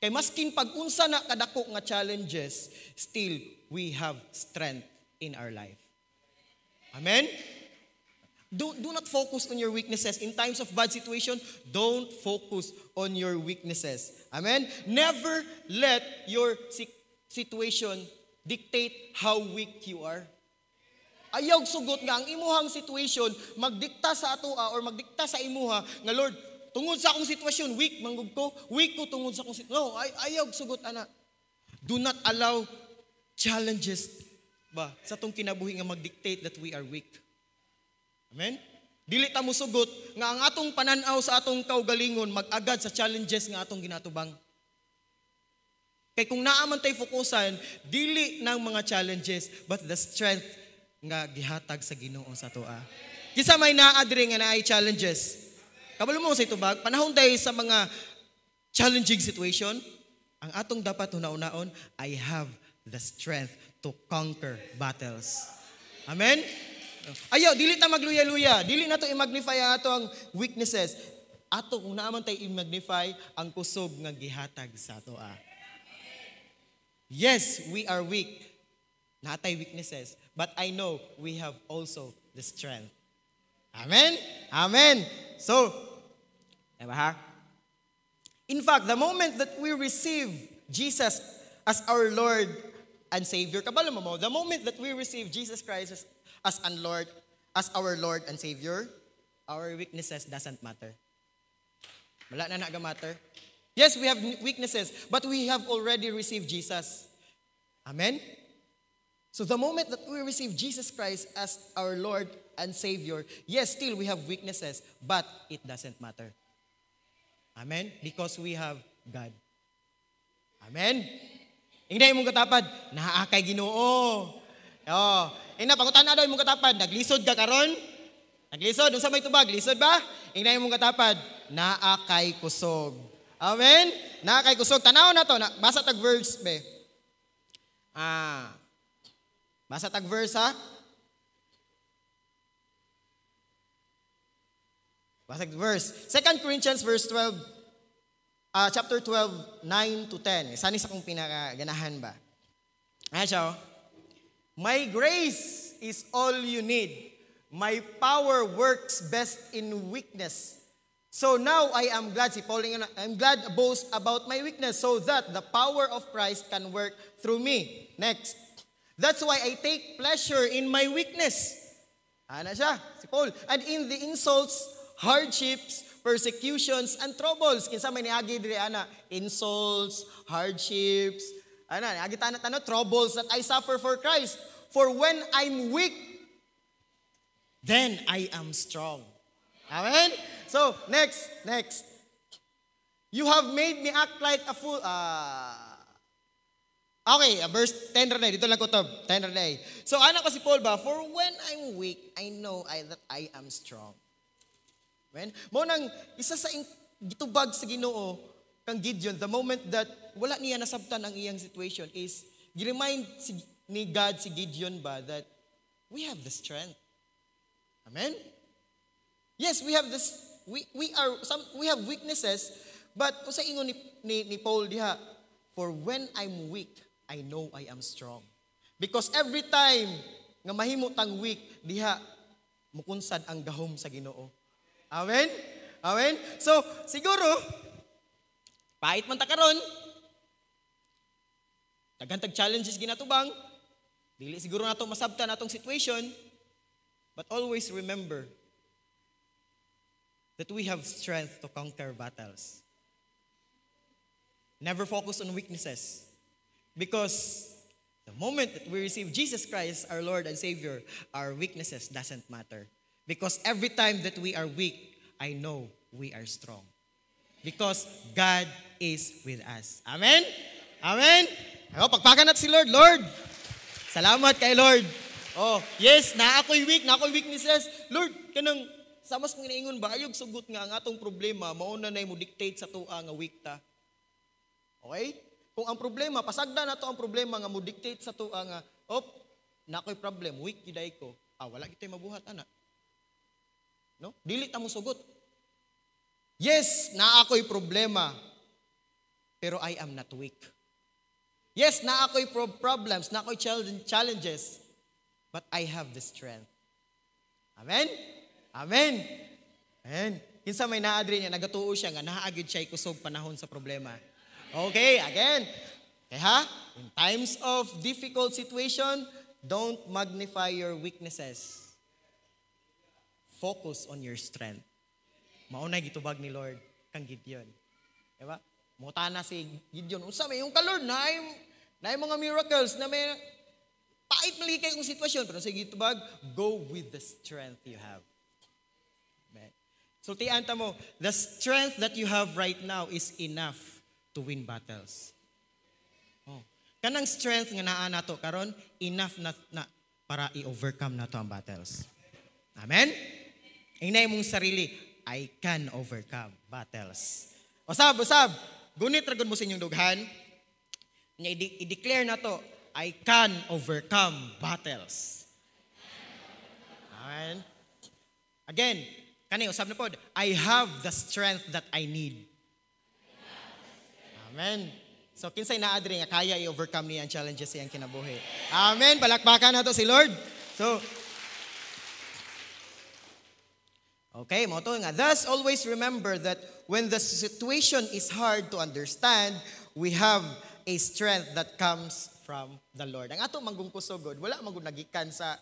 Kay maskin pag-unsa na kadako nga challenges, still we have strength in our life. Amen? Do, do not focus on your weaknesses. In times of bad situation, don't focus on your weaknesses. Amen? Never let your si- situation dictate how weak you are. Ayaw sugot nga ang imuhang situation magdikta sa atoa or magdikta sa imuha nga Lord, tungod sa akong sitwasyon, weak manggug ko, weak ko tungod sa akong sitwasyon. No, ay, ayaw sugot ana. Do not allow challenges ba sa tong kinabuhi nga magdictate that we are weak. Amen? Dili ta mo sugot nga ang atong pananaw sa atong kaugalingon mag-agad sa challenges nga atong ginatubang. Kay kung naaman tay fokusan, dili ng mga challenges, but the strength nga gihatag sa Ginoo sa toa. Kisa may naadre nga naay challenges. Kabalo mo sa itubag, panahon tayo sa mga challenging situation, ang atong dapat hunaon-naon, I have the strength to conquer battles. Amen? Ayaw, dili ta magluya-luya. Dili na to i-magnify ang atong weaknesses. Ato, kung naaman tayo i-magnify ang kusog nga gihatag sa toa. Yes, we are weak. Natay weaknesses. But I know we have also the strength. Amen? Amen. So, diba ha? In fact, the moment that we receive Jesus as our Lord and Savior, kabalo mo mo, the moment that we receive Jesus Christ as, as an Lord, as our Lord and Savior, our weaknesses doesn't matter. Wala na naga matter. Yes, we have weaknesses, but we have already received Jesus. Amen? So the moment that we receive Jesus Christ as our Lord and Savior, yes, still we have weaknesses, but it doesn't matter. Amen? Because we have God. Amen? Hindi mong katapad, naa kay Ginoo. Oh, ina pangutan na daw imong katapad, naglisod ka karon? Naglisod, unsa may tubag? Lisod ba? Ingna imong katapad, naa kay kusog. Amen? Naa kay kusog. Tanaw na to, na, basa tag verse be. Ah. Basa tag verse ha? Basa tag verse. 2 Corinthians verse 12 ah chapter 12 9 to 10. Saan isa kong pinakaganahan ba? Ayan siya. oh. My grace is all you need. My power works best in weakness. So now I am glad, si Paul, I'm glad boast about my weakness so that the power of Christ can work through me. Next. That's why I take pleasure in my weakness. Ana siya, si Paul. And in the insults, hardships, persecutions, and troubles. Kinsa may niagi diri ana, insults, hardships, ana, niagi tanat ano, troubles that I suffer for Christ. For when I'm weak, then I am strong. Amen? So, next, next. You have made me act like a fool. Ah. okay, uh, verse 10 rin Dito lang ko to. 10 rin So, ano ko si Paul ba? For when I'm weak, I know I, that I am strong. Amen? Mo nang isa sa ing, gitubag sa ginoo, kang Gideon, the moment that wala niya nasabtan ang iyang situation is, giremind si, ni God si Gideon ba that we have the strength. Amen? Yes, we have this, we, we are, some, we have weaknesses, but sa ingon ni, ni, ni Paul diha, for when I'm weak, I know I am strong. Because every time nga mahimo tang weak, diha, mukunsad ang gahom sa Ginoo. Amen? Amen? So, siguro, pait man ta karon, Daghantag challenges ginatubang, dili siguro nato masabtan atong situation, but always remember that we have strength to conquer battles. Never focus on weaknesses. Because the moment that we receive Jesus Christ, our Lord and Savior, our weaknesses doesn't matter. Because every time that we are weak, I know we are strong. Because God is with us. Amen? Amen? Ako, pagpakan natin si Lord. Lord, salamat kay Lord. Oh, yes, na ako'y weak, na ako'y weaknesses. Lord, kanang sa mas kong inaingon ba, ayog sugot nga ang atong problema, mauna na mo dictate sa tua nga weak ta. Okay? Kung ang problema, pasagda na to ang problema nga mo dictate sa tua nga, op, na ako'y problem, weak giday ko. Ah, wala kitay mabuhat, ana. No? Dili ta sugot. Yes, na ako'y problema, pero I am not weak. Yes, na ako'y pro- problems, na ako'y challenge- challenges, but I have the strength. Amen? Amen. Amen. Kinsa may naadri niya, nagatuo siya nga nahaagid siya kusog panahon sa problema. Okay, again. Okay ha? In times of difficult situation, don't magnify your weaknesses. Focus on your strength. Maunay gitubag ni Lord kang Gideon. Diba? Muta na si Gideon. Unsa may yung ka-Lord na na mga miracles na may pait malikay kong sitwasyon. Pero sige gitubag, go with the strength you have. So tiyan ta mo, the strength that you have right now is enough to win battles. Oh. Kanang strength nga naa nato karon enough na, na para i-overcome nato ang battles. Amen? Inay mong sarili, I can overcome battles. Usab, usab, gunit ragon mo sa inyong dughan. Nya i- i-declare na to, I can overcome battles. Amen? Again, kani usab na pod, I have the strength that I need. Amen. So kinsay naadri nga kaya i-overcome niya ang challenges iyang kinabuhi. Amen. Palakpakan nato si Lord. So Okay, mo to nga. Thus, always remember that when the situation is hard to understand, we have a strength that comes from the Lord. Ang ato manggong kusogod, wala manggong nagikan sa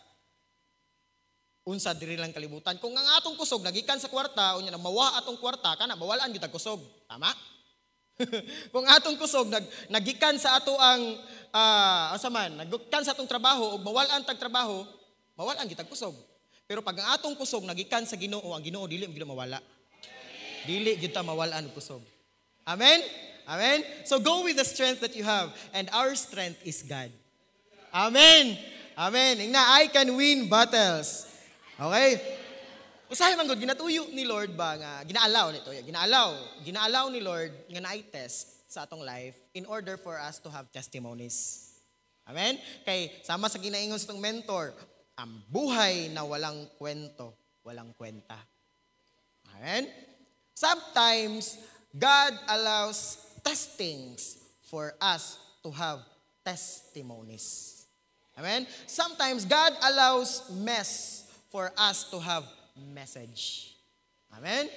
unsa diri lang kalibutan. Kung ang atong kusog nagikan sa kwarta, unya na mawa atong kwarta, kana mawalaan gyud kusog. Tama? Kung atong kusog nag nagikan sa ato ang ah asa man, nagikan sa atong trabaho ug mawalaan tag trabaho, mawalaan gyud kusog. Pero pag ang atong kusog nagikan sa Ginoo, ang Ginoo dili gyud mawala. Dili gyud ta mawalaan og kusog. Amen? Amen? So go with the strength that you have and our strength is God. Amen. Amen. Ingna I can win battles. Okay? Usahay man gud ginatuyo ni Lord ba nga ginaalaw nito, ginaalaw, ginaalaw ni Lord nga naay test sa atong life in order for us to have testimonies. Amen? Kay sama sa ginaingon sa mentor, ang buhay na walang kwento, walang kwenta. Amen? Sometimes, God allows testings for us to have testimonies. Amen? Sometimes, God allows mess for us to have message. Amen?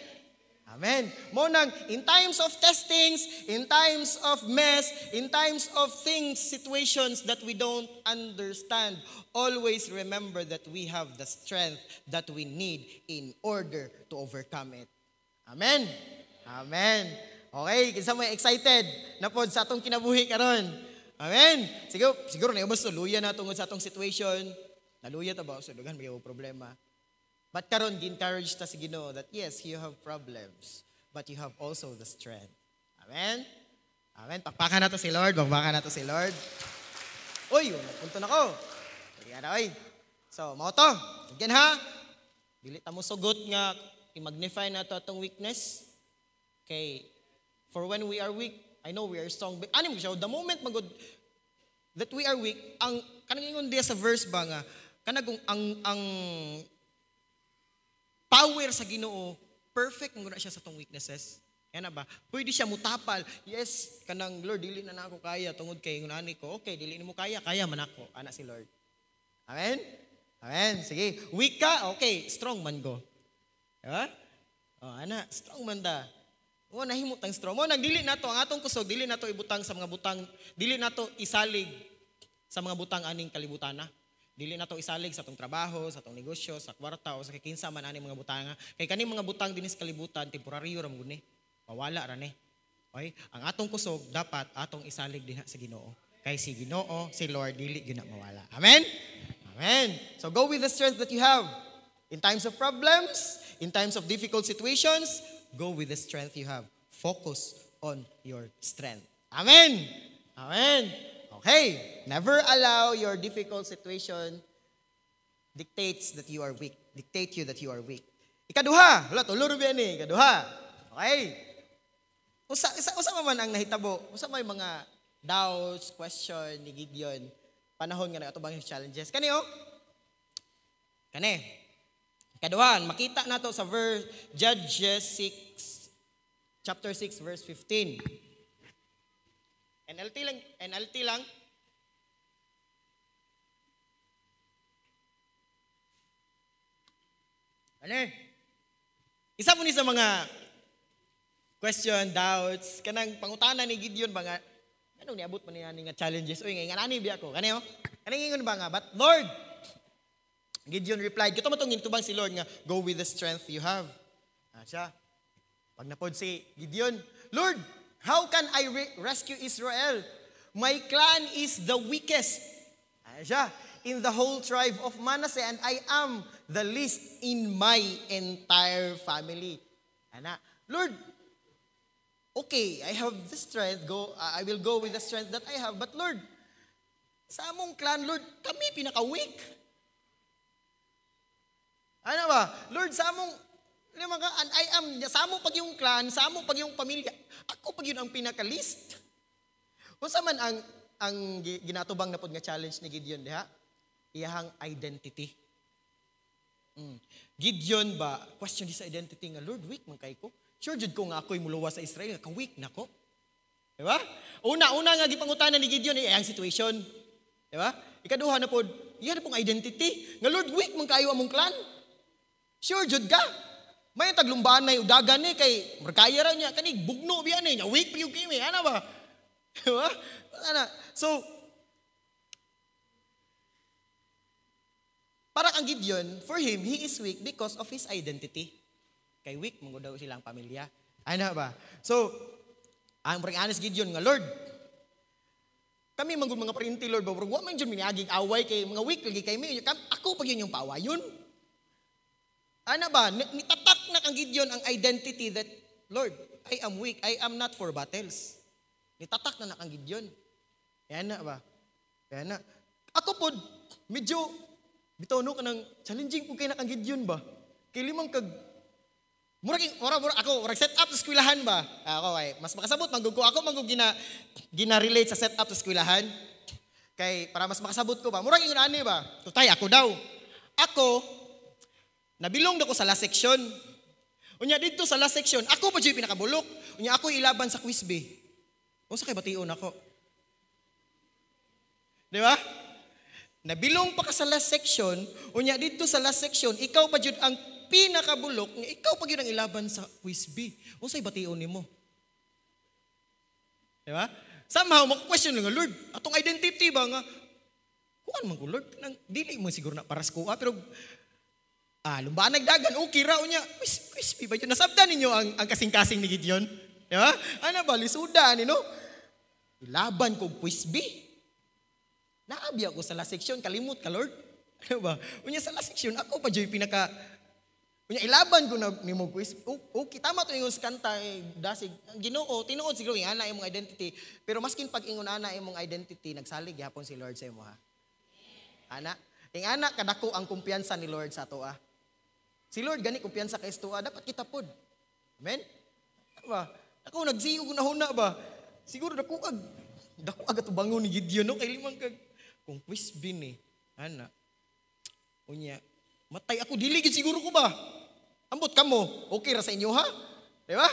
Amen. Mo nang in times of testings, in times of mess, in times of things, situations that we don't understand, always remember that we have the strength that we need in order to overcome it. Amen. Amen. Okay, kinsa may excited na pod sa atong kinabuhi karon. Amen. Siguro siguro na na tungod sa atong situation. Naluya ta ba sa dugan may problema. But karon gi-encourage ta si Ginoo that yes, you have problems, but you have also the strength. Amen? Amen. Pakpakan na to si Lord. Pakpakan na to si Lord. Uy, punto na ko. Sige na, oy. So, mo to. Again ha. Dili ta mo sugot nga i-magnify na to atong weakness. Okay. For when we are weak, I know we are strong. But ano mo siya, the moment magod that we are weak, ang kanang ingon diya sa verse ba nga kanagong ang ang power sa Ginoo perfect mo na siya sa tong weaknesses. Yan na ba? Pwede siya mutapal. Yes, kanang Lord, dili na nako kaya tungod kay ngunani ko. Okay, dili nimo kaya, kaya man ako, ana si Lord. Amen? Amen. Sige. Weak ka? Okay. Strong man go. Diba? Oh, ana, strong man da. O nahimutang strong. Mo nagdili nato ang atong kusog dili nato ibutang sa mga butang, dili nato isalig sa mga butang aning kalibutana. Dili nato isalig sa atong trabaho, sa atong negosyo, sa kwarta o sa kikinsa man aning mga butang. Kay kaning mga butang dinis kalibutan temporaryo ra guni. Mawala ra ni. Okay? Ang atong kusog dapat atong isalig diha sa Ginoo. Kay si Ginoo, si Lord dili gyud na mawala. Amen. Amen. So go with the strength that you have. In times of problems, in times of difficult situations, go with the strength you have. Focus on your strength. Amen. Amen. Okay. Never allow your difficult situation dictates that you are weak. Dictate you that you are weak. Ikaduha. Wala, tuluro ba ni? Ikaduha. Okay. Usa, usa, usa man ang nahitabo. Usa may mga doubts, question ni Gideon. Panahon nga bang challenges. Kani oh. Kani. Kaduhan, makita nato sa verse Judges 6 chapter 6 verse 15. NLT lang, NLT lang. Ano? Isa mo ni sa mga question, doubts, kanang pangutana ni Gideon ba nga, anong niabot man niya nga challenges? Uy, nga nani biya ko. Kani oh? Kani ingon ba nga? But Lord, Gideon replied, Kito mo itong intubang si Lord nga, go with the strength you have. Ah, siya. Pag napod si Gideon, Lord, how can I re- rescue Israel? My clan is the weakest. Siya. In the whole tribe of Manasseh, and I am the least in my entire family. Ana, Lord, okay, I have the strength, go, I will go with the strength that I have, but Lord, sa among clan, Lord, kami pinaka-weak. Ano ba? Lord, sa among, ka, and I am, sa among pag yung clan, sa among pag yung pamilya, ako pag yun ang pinaka-list. Kung man ang, ang gi- ginatubang na pod nga challenge ni Gideon, diha? Iyahang identity. Mm. Gideon ba, question di sa identity nga, Lord, weak man kay ko. Sure jud ko nga ako'y muluwa sa Israel, nga ka-weak na ko. Di ba? Una, una nga gipangutanan ni Gideon, eh, ang situation. Di ba? Ikaduha na pod, iyan na pong identity. Nga Lord, weak man kayo among clan. Sure jud ka. May taglumban na udagan ni kay markaya ra niya kani bugno biya ni nya weak pa yung kimi ana ba? Di ba? Ana. So Para ang Gideon, for him, he is weak because of his identity. Kay weak, mong daw silang pamilya. Ano ba? So, ang parang honest Gideon nga, Lord, kami manggod mga parinti, Lord, ba, wa man dyan miniaging away kay mga weak lagi kay mi. Ako pag yun yung paawayon. Ano ba? Ni- Nitatak na kang Gideon ang identity that, Lord, I am weak. I am not for battles. Nitatak na na kang Gideon. Yan na ba? Yan na. Ako po, medyo, bitaw no ka ng challenging po kay na kang Gideon ba? Kay limang kag, murag, murag, murag, ako, murag set up sa eskwelahan ba? Ako, ay, mas makasabot, manggug ko. Ako, manggug gina, gina-relate sa set up sa eskwelahan. Kay, para mas makasabot ko ba? Murag yung ani ba? Tutay, ako daw. Ako, nabilong na ko sa last section. Unya dito sa last section, ako pa yung pinakabulok. Unya ako ilaban sa quiz B. O sa kay bation ako. Di ba? Nabilong pa ka sa last section, unya dito sa last section, ikaw pa dyan ang pinakabulok, ikaw pa yun ang ilaban sa quiz B. O sa'y bation ni mo. Di ba? Somehow, mag-question lang, Lord, atong identity ba nga, kuan man ko, Lord, nang, dili mo siguro na para sa kuha, pero Ah, lumbaan nagdagan, okay raw niya. Quiz, crispy ba yun? Nasabdan ninyo ang, ang kasing-kasing ni Gideon? Di ba? Ano ba, lisudan, you know? Laban ko, crispy. Naabi ako sa last section, kalimot ka, Lord. Ano ba? Unya sa last section, ako pa dyan pinaka... Unya, ilaban ko na ni mo quiz. O- Okay, tama to yung kanta, eh, dasig. Ginoo, tinuod siguro yung ana imong identity. Pero maskin pag ingon ana imong identity, nagsalig yapon si Lord sa imo ha. Ana, ing ana kadako ang kumpiyansa ni Lord sa ato ah. Si Lord gani kumpiyansa kay Estoa, dapat kita pod. Amen? Ba? Ako nagsiyo ko na huna ba? Siguro dako ag dako ag ato bangon ni Gideon no kay limang kag kung quiz bin eh. Ana. Unya, matay ako dili gid siguro ko ba? Ambot kamo, okay ra sa inyo ha? Di ba?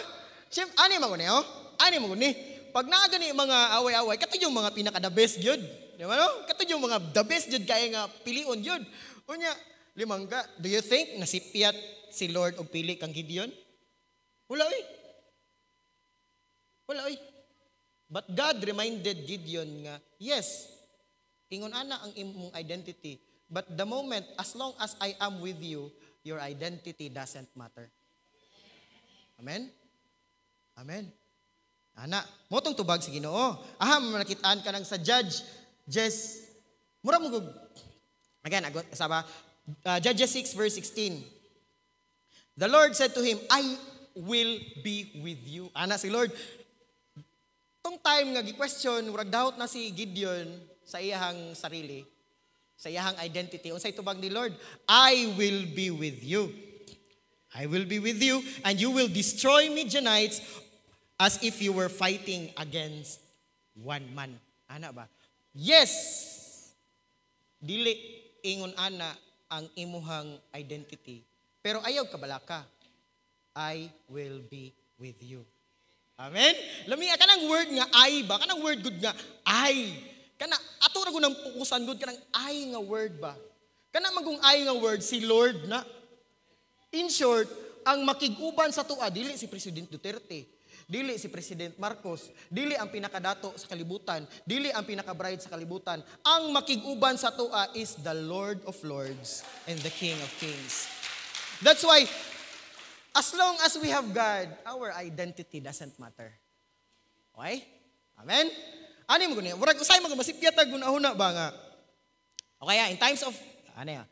Siyem, ani mo ni oh? Ani mo ni? Pag naa gani mga away-away, kato yung mga pinaka the best gyud. Di ba no? Kato yung mga the best gyud kaya nga pilion gyud. Unya, limangga, do you think nasipyat si Lord og pili kang Gideon? Wala oy. Wala oy. But God reminded Gideon nga, yes, ingon ana ang imong identity. But the moment, as long as I am with you, your identity doesn't matter. Amen? Amen. Ana, motong tubag si Ginoo. Aha, manakitaan ka nang sa judge. Just, mura mo gug. Again, agot, saba, uh, Judges 6 verse 16. The Lord said to him, I will be with you. Ana si Lord, tong time nga gi-question, murag doubt na si Gideon sa iyahang sarili, sa iyahang identity. Unsay tubag ni Lord, I will be with you. I will be with you and you will destroy Midianites as if you were fighting against one man. Ana ba? Yes. Dili ingon ana ang imuhang identity. Pero ayaw ka balaka. I will be with you. Amen? Lami kanang word nga I ba? Kanang word good nga I. Kana ato ra gunang pukusan good kanang I nga word ba? Kana magong I nga word si Lord na. In short, ang makiguban sa tuwa dili si President Duterte, dili si President Marcos, dili ang pinakadato sa kalibutan, dili ang pinaka-bride sa kalibutan. Ang makiguban sa tuwa is the Lord of Lords and the King of Kings. That's why as long as we have God, our identity doesn't matter. Okay? Amen? Ano mo guni? Murag usay mo masipyat gunahuna ba nga? Okay, in times of ano ya?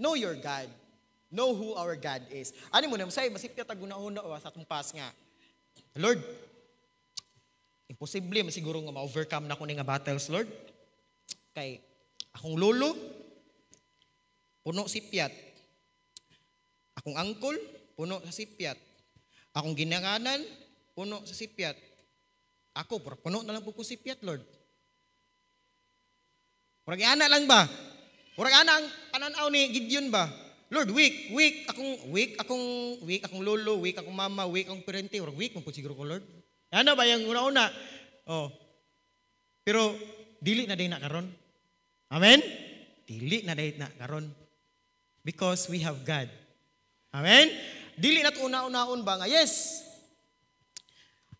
Know your God. Know who our God is. Ano mo na say masipyat gunahuna wa sa atong pas nga. Lord, imposible siguro nga ma-overcome na ko nga battles, Lord. Kay akong lolo puno sipyat. Akong angkol puno sa sipyat. Akong ginanganan puno sa sipyat. Ako, pura puno na lang po ko sipyat, Lord. Murag ana lang ba? Murag ana ang pananaw ni Gideon ba? Lord, weak, weak, akong weak, akong weak, akong lolo, weak, akong mama, weak, akong parente, murag weak man po siguro ko, Lord. Ano ba yung una-una? Oh. Pero dili na day na karon. Amen? Dili na day na karon. Because we have God. Amen? Dili na una-unaon ba nga? Yes.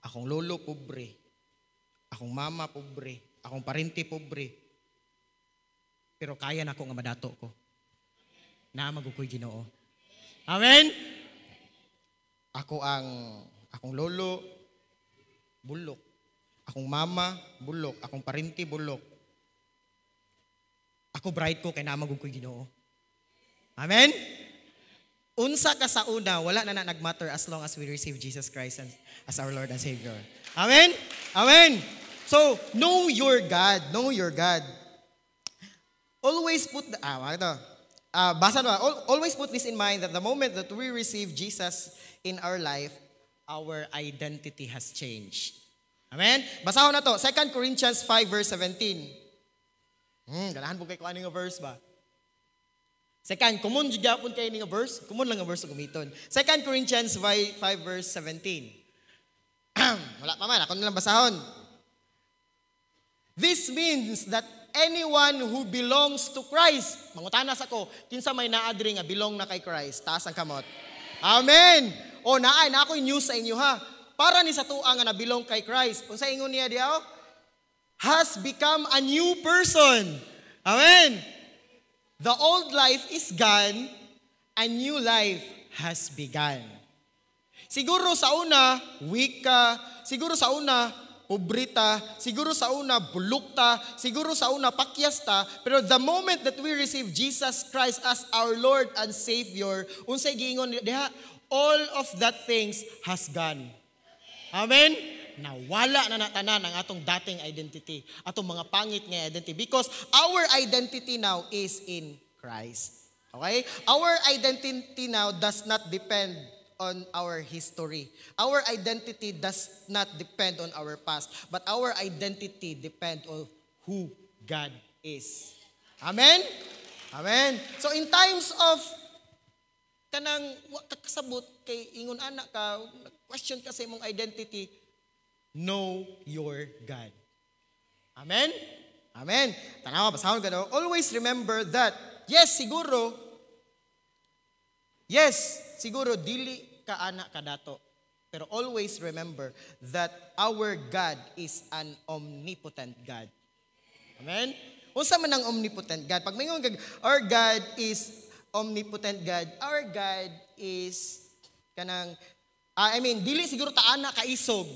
Akong lolo pobre. Akong mama pobre. Akong parente pobre. Pero kaya na ko nga madato ko. Na magukoy Ginoo. Amen. Ako ang akong lolo bulok. Akong mama bulok, akong parente bulok. Ako bright ko kay na magukoy Ginoo. Amen. Unsa ka sa una, wala na na nagmatter as long as we receive Jesus Christ as, as our Lord and Savior. Amen? Amen. So, know your God. Know your God. Always put the, ah, ito. Ah, basa ba? Al- Always put this in mind that the moment that we receive Jesus in our life, our identity has changed. Amen? Basahon na to. 2 Corinthians 5 verse 17. Hmm, ganahan po kay kung ano verse ba? Second, kumun gyapon kay ni nga verse, kumun lang nga verse gumiton. 2 Corinthians 5, 5 verse 17. Wala pa man, ako na lang basahon. This means that anyone who belongs to Christ, mangutanas ako, kinsa may naadri nga belong na kay Christ, taas ang kamot. Amen. O naay na ako news sa inyo ha. Para ni sa tuang nga nabilong kay Christ. Unsa ingon niya diaw? Has become a new person. Amen. The old life is gone, a new life has begun. Siguro sa una, weak ka. Siguro sa una, pobrita. Siguro sa una, bulukta. Siguro sa una, pakyasta. Pero the moment that we receive Jesus Christ as our Lord and Savior, unsay giingon diha, all of that things has gone. Amen? Nawala na natanan ang atong dating identity, atong mga pangit nga identity because our identity now is in Christ. Okay? Our identity now does not depend on our history. Our identity does not depend on our past, but our identity depend on who God is. Amen? Amen. So in times of kanang wa ka kasabot kay ingon anak ka, question ka sa imong identity, know your God. Amen? Amen. Tanawa, basahon ka. Always remember that, yes, siguro, yes, siguro, dili ka anak ka dato. Pero always remember that our God is an omnipotent God. Amen? Unsa man ang omnipotent God? Pag mayroon kag our God is omnipotent God. Our God is kanang ah, I mean dili siguro ta ana ka isog.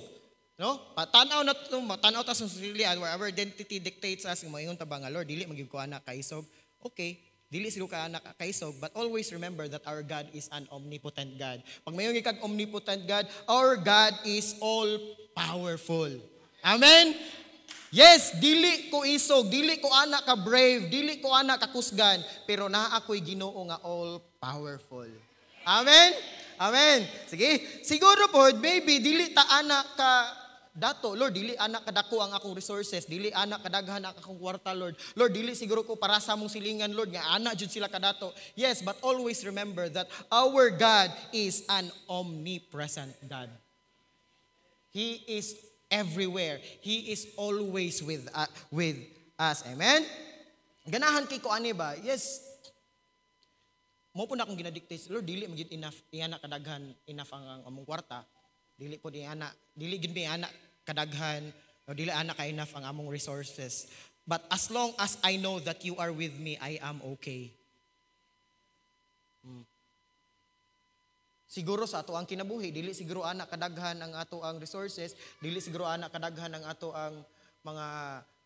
No? Patanaw na to, matanaw ta sa sarili and our identity dictates us mo ingon ta ba nga Lord dili magyud ko ana ka isog. Okay, dili siguro ka ana ka isog, but always remember that our God is an omnipotent God. Pag mayroon kag omnipotent God, our God is all powerful. Amen. Yes, dili ko isog, dili ko ana ka brave, dili ko ana ka kusgan, pero naa ako'y Ginoo nga all powerful. Amen? Amen. Sige, siguro po, maybe dili ta ana ka dato, Lord, dili anak kadako ang akong resources, dili anak kadaghan ang akong kwarta, Lord. Lord, dili siguro ko para sa mong silingan, Lord, nga anak jud sila kadato. Yes, but always remember that our God is an omnipresent God. He is everywhere. He is always with uh, with us. Amen? Ganahan kay ko ani ba? Yes. Mo po na akong ginadictate, Lord, dili magid enough, iyana kadaghan enough ang, among kwarta. Dili po di ana, dili gid mi ana kadaghan o dili ana ka enough ang among resources. But as long as I know that you are with me, I am okay. Siguro sa ato ang kinabuhi, dili siguro ana kadaghan ang ato ang resources, dili siguro ana kadaghan ang ato ang mga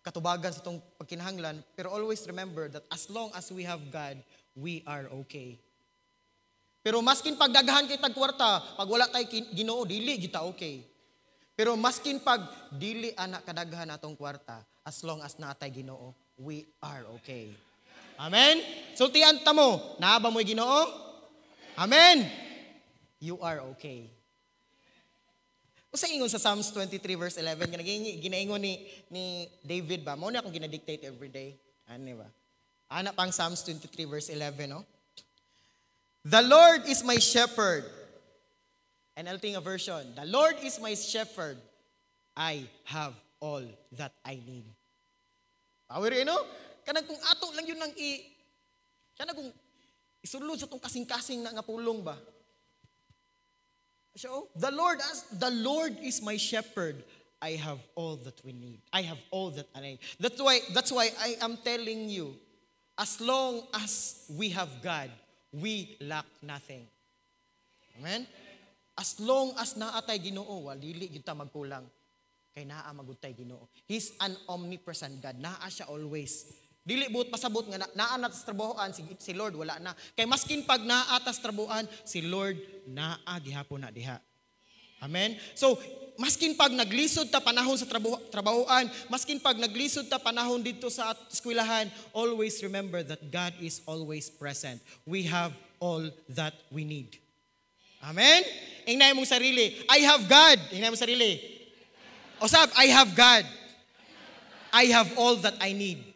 katubagan sa itong pagkinahanglan, pero always remember that as long as we have God, we are okay. Pero maskin pag daghan kay tag kwarta, pag wala tay Ginoo, dili kita okay. Pero maskin pag dili ana kadaghan atong kwarta, as long as natay Ginoo, we are okay. Amen? Sultian ta mo, naa ba mo'y Ginoo? Amen. You are okay. Usa ingon sa Psalms 23 verse 11 nga ginaingon ni ni David ba? Mao na akong ginadictate every day. Ano ba? Ana pang Psalms 23 verse 11, no? The Lord is my shepherd. NLT nga version. The Lord is my shepherd. I have all that I need. Power eh, no? Kanang kung ato lang yun nang i... Kanang kung isulod sa tong kasing-kasing na nga pulong ba? So, the Lord as the Lord is my shepherd. I have all that we need. I have all that I need. That's why that's why I am telling you as long as we have God, we lack nothing. Amen? As long as naatay Ginoo, walili gyud ta magkulang. Kay naa magutay Ginoo. He's an omnipresent God. Naa siya always. Dili buot pasabot nga na- naa na sa si, si Lord wala na. Kay maskin pag naa ta sa si Lord naa gihapon na diha. Amen? So, maskin pag naglisod ta panahon sa trabaho, maskin pag naglisod ta panahon dito sa eskwelahan, always remember that God is always present. We have all that we need. Amen? Ingnan mong sarili, I have God. Ingnan mong sarili. O sab, I have God. I have all that I need.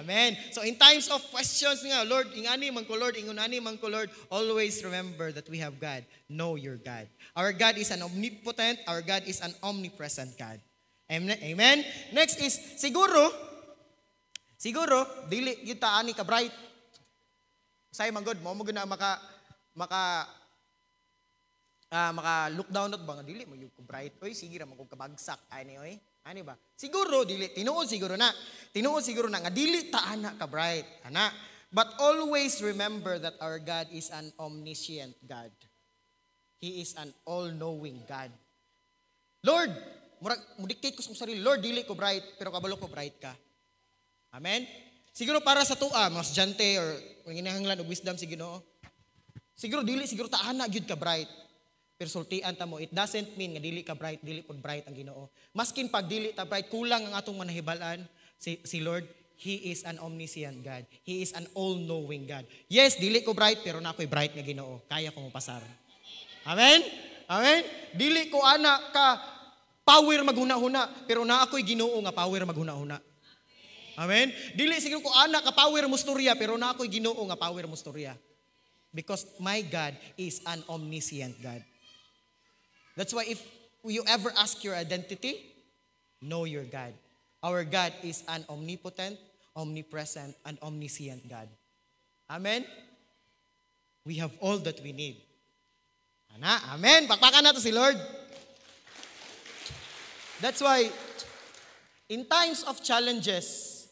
Amen. So in times of questions nga, Lord, ingani man ko Lord, ingunani man ko Lord, always remember that we have God. Know your God. Our God is an omnipotent, our God is an omnipresent God. Amen. Next is siguro siguro dili kita ani ka bright. Say man good, mo mo maka maka ah maka look down at bang dili mo yung bright oy sige ra mo kog kabagsak ani oy. Ani ba? Siguro dili tinuod siguro na. Tinuod siguro na nga dili ta ana ka bright ana. But always remember that our God is an omniscient God. He is an all-knowing God. Lord murag mudikate ko sa sarili. Lord dili ko bright pero kabalo ko bright ka. Amen? Siguro para sa tuwa mga estudyante or manginahanglan og wisdom si Ginoo Siguro dili siguro ta ana gyud ka bright. Pero sultian ta mo, it doesn't mean nga dili ka bright, dili pod bright ang Ginoo. Maskin pag dili ta bright, kulang ang atong manahibalan si, si Lord, He is an omniscient God. He is an all-knowing God. Yes, dili ko bright, pero na ako'y bright nga Ginoo. Kaya ko mapasar. Amen? Amen? Dili ko ana ka power maghuna-huna, pero na ako'y Ginoo nga power maghuna-huna. Amen? Dili siguro ko ana ka power musturya, pero na ako'y Ginoo nga power musturya. Because my God is an omniscient God. That's why if you ever ask your identity, know your God. Our God is an omnipotent, omnipresent, and omniscient God. Amen? We have all that we need. Ana, amen. Pakpakan nato si Lord. That's why, in times of challenges,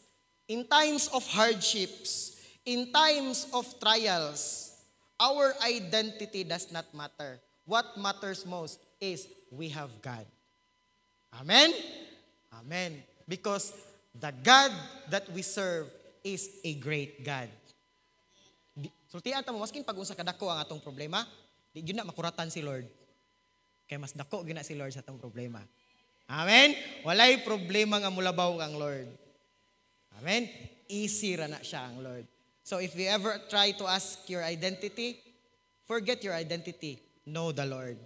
in times of hardships, in times of trials, our identity does not matter. What matters most is we have God. Amen? Amen. Because the God that we serve is a great God. Sultian ta mo, maskin pag unsa kadako ang atong problema, di gyud na makuratan si Lord. Kay mas dako gyud na si Lord sa atong problema. Amen? Walay problema nga mulabaw ang Lord. Amen? Easy ra na siya ang Lord. So if you ever try to ask your identity, forget your identity. Know the Lord.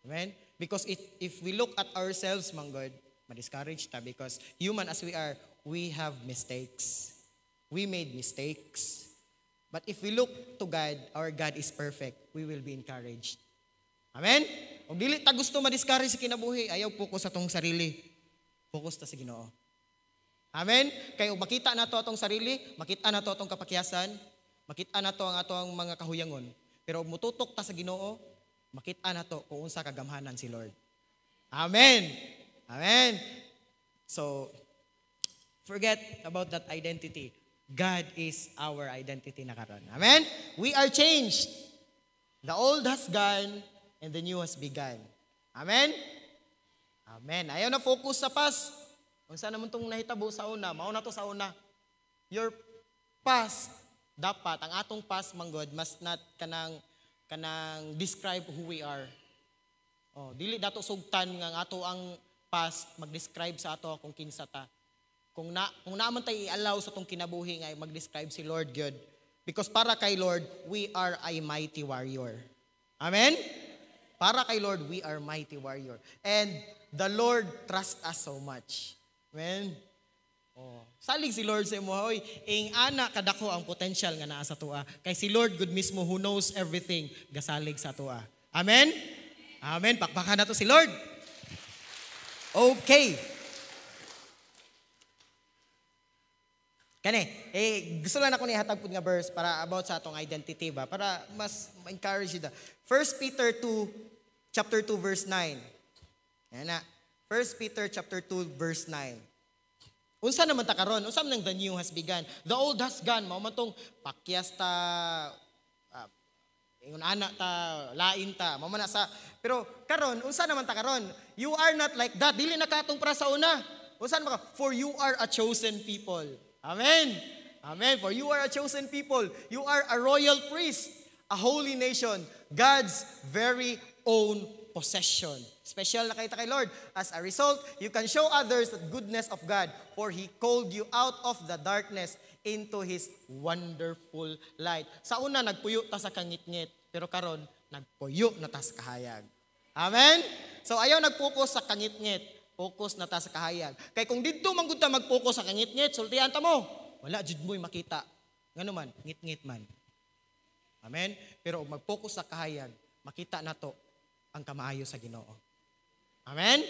Amen? Because it, if we look at ourselves, man God, ma-discourage ta because human as we are, we have mistakes. We made mistakes. But if we look to God, our God is perfect, we will be encouraged. Amen? Kung dili ta gusto ma-discourage sa kinabuhi, ayaw focus sa tong sarili. Focus ta sa Ginoo. Amen? Kaya makita na to atong sarili, makita na to atong kapakyasan, makita na to ang atong mga kahuyangon. Pero mututok ta sa Ginoo, makita na to kung unsa kagamhanan si Lord. Amen. Amen. So, forget about that identity. God is our identity na karon. Amen? We are changed. The old has gone and the new has begun. Amen? Amen. Ayaw na focus sa past. Kung saan naman itong nahitabo sa una, mauna to sa una. Your past, dapat, ang atong past, manggod, must not kanang, kanang describe who we are. Oh, dili dato sugtan nga ang ato ang past mag-describe sa ato kung kinsa ta. Kung na kung naman tayo i-allow sa tong kinabuhi nga mag-describe si Lord God. Because para kay Lord, we are a mighty warrior. Amen? Para kay Lord, we are mighty warrior. And the Lord trust us so much. Amen? Oh. Salig si Lord sa imo, hoy, ing ana kadako ang potential nga naa sa tua. Kay si Lord good mismo who knows everything, gasalig sa tua. Amen? Amen. Pakpakan na to si Lord. Okay. Kani, eh, gusto lang ako ni hatag nga verse para about sa atong identity ba, para mas ma-encourage you da. 1 Peter 2, chapter 2, verse 9. Yan na. 1 Peter chapter 2, verse 9. Unsa naman ta karon? Unsa man the new has begun? The old has gone. Mao man tong pakyas ta ah, ingon ta, lain ta, mao man sa pero karon unsa naman ta karon? You are not like that. Dili na katong para sa una. Unsa ka? For you are a chosen people. Amen. Amen. For you are a chosen people. You are a royal priest, a holy nation, God's very own possession. Special na kita kay Lord. As a result, you can show others the goodness of God, for He called you out of the darkness into His wonderful light. Sa una, nagpuyo ta sa kangit-ngit, pero karon nagpuyo na ta sa kahayag. Amen? So ayaw nag-focus sa kangit-ngit, focus na ta sa kahayag. Kay kung dito man gud ta mag-focus sa kangit-ngit, sultihan ta mo. Wala jud mo'y makita. Ngano man, ngit-ngit man. Amen? Pero mag-focus sa kahayag, makita na to ang kamaayo sa Ginoo. Amen?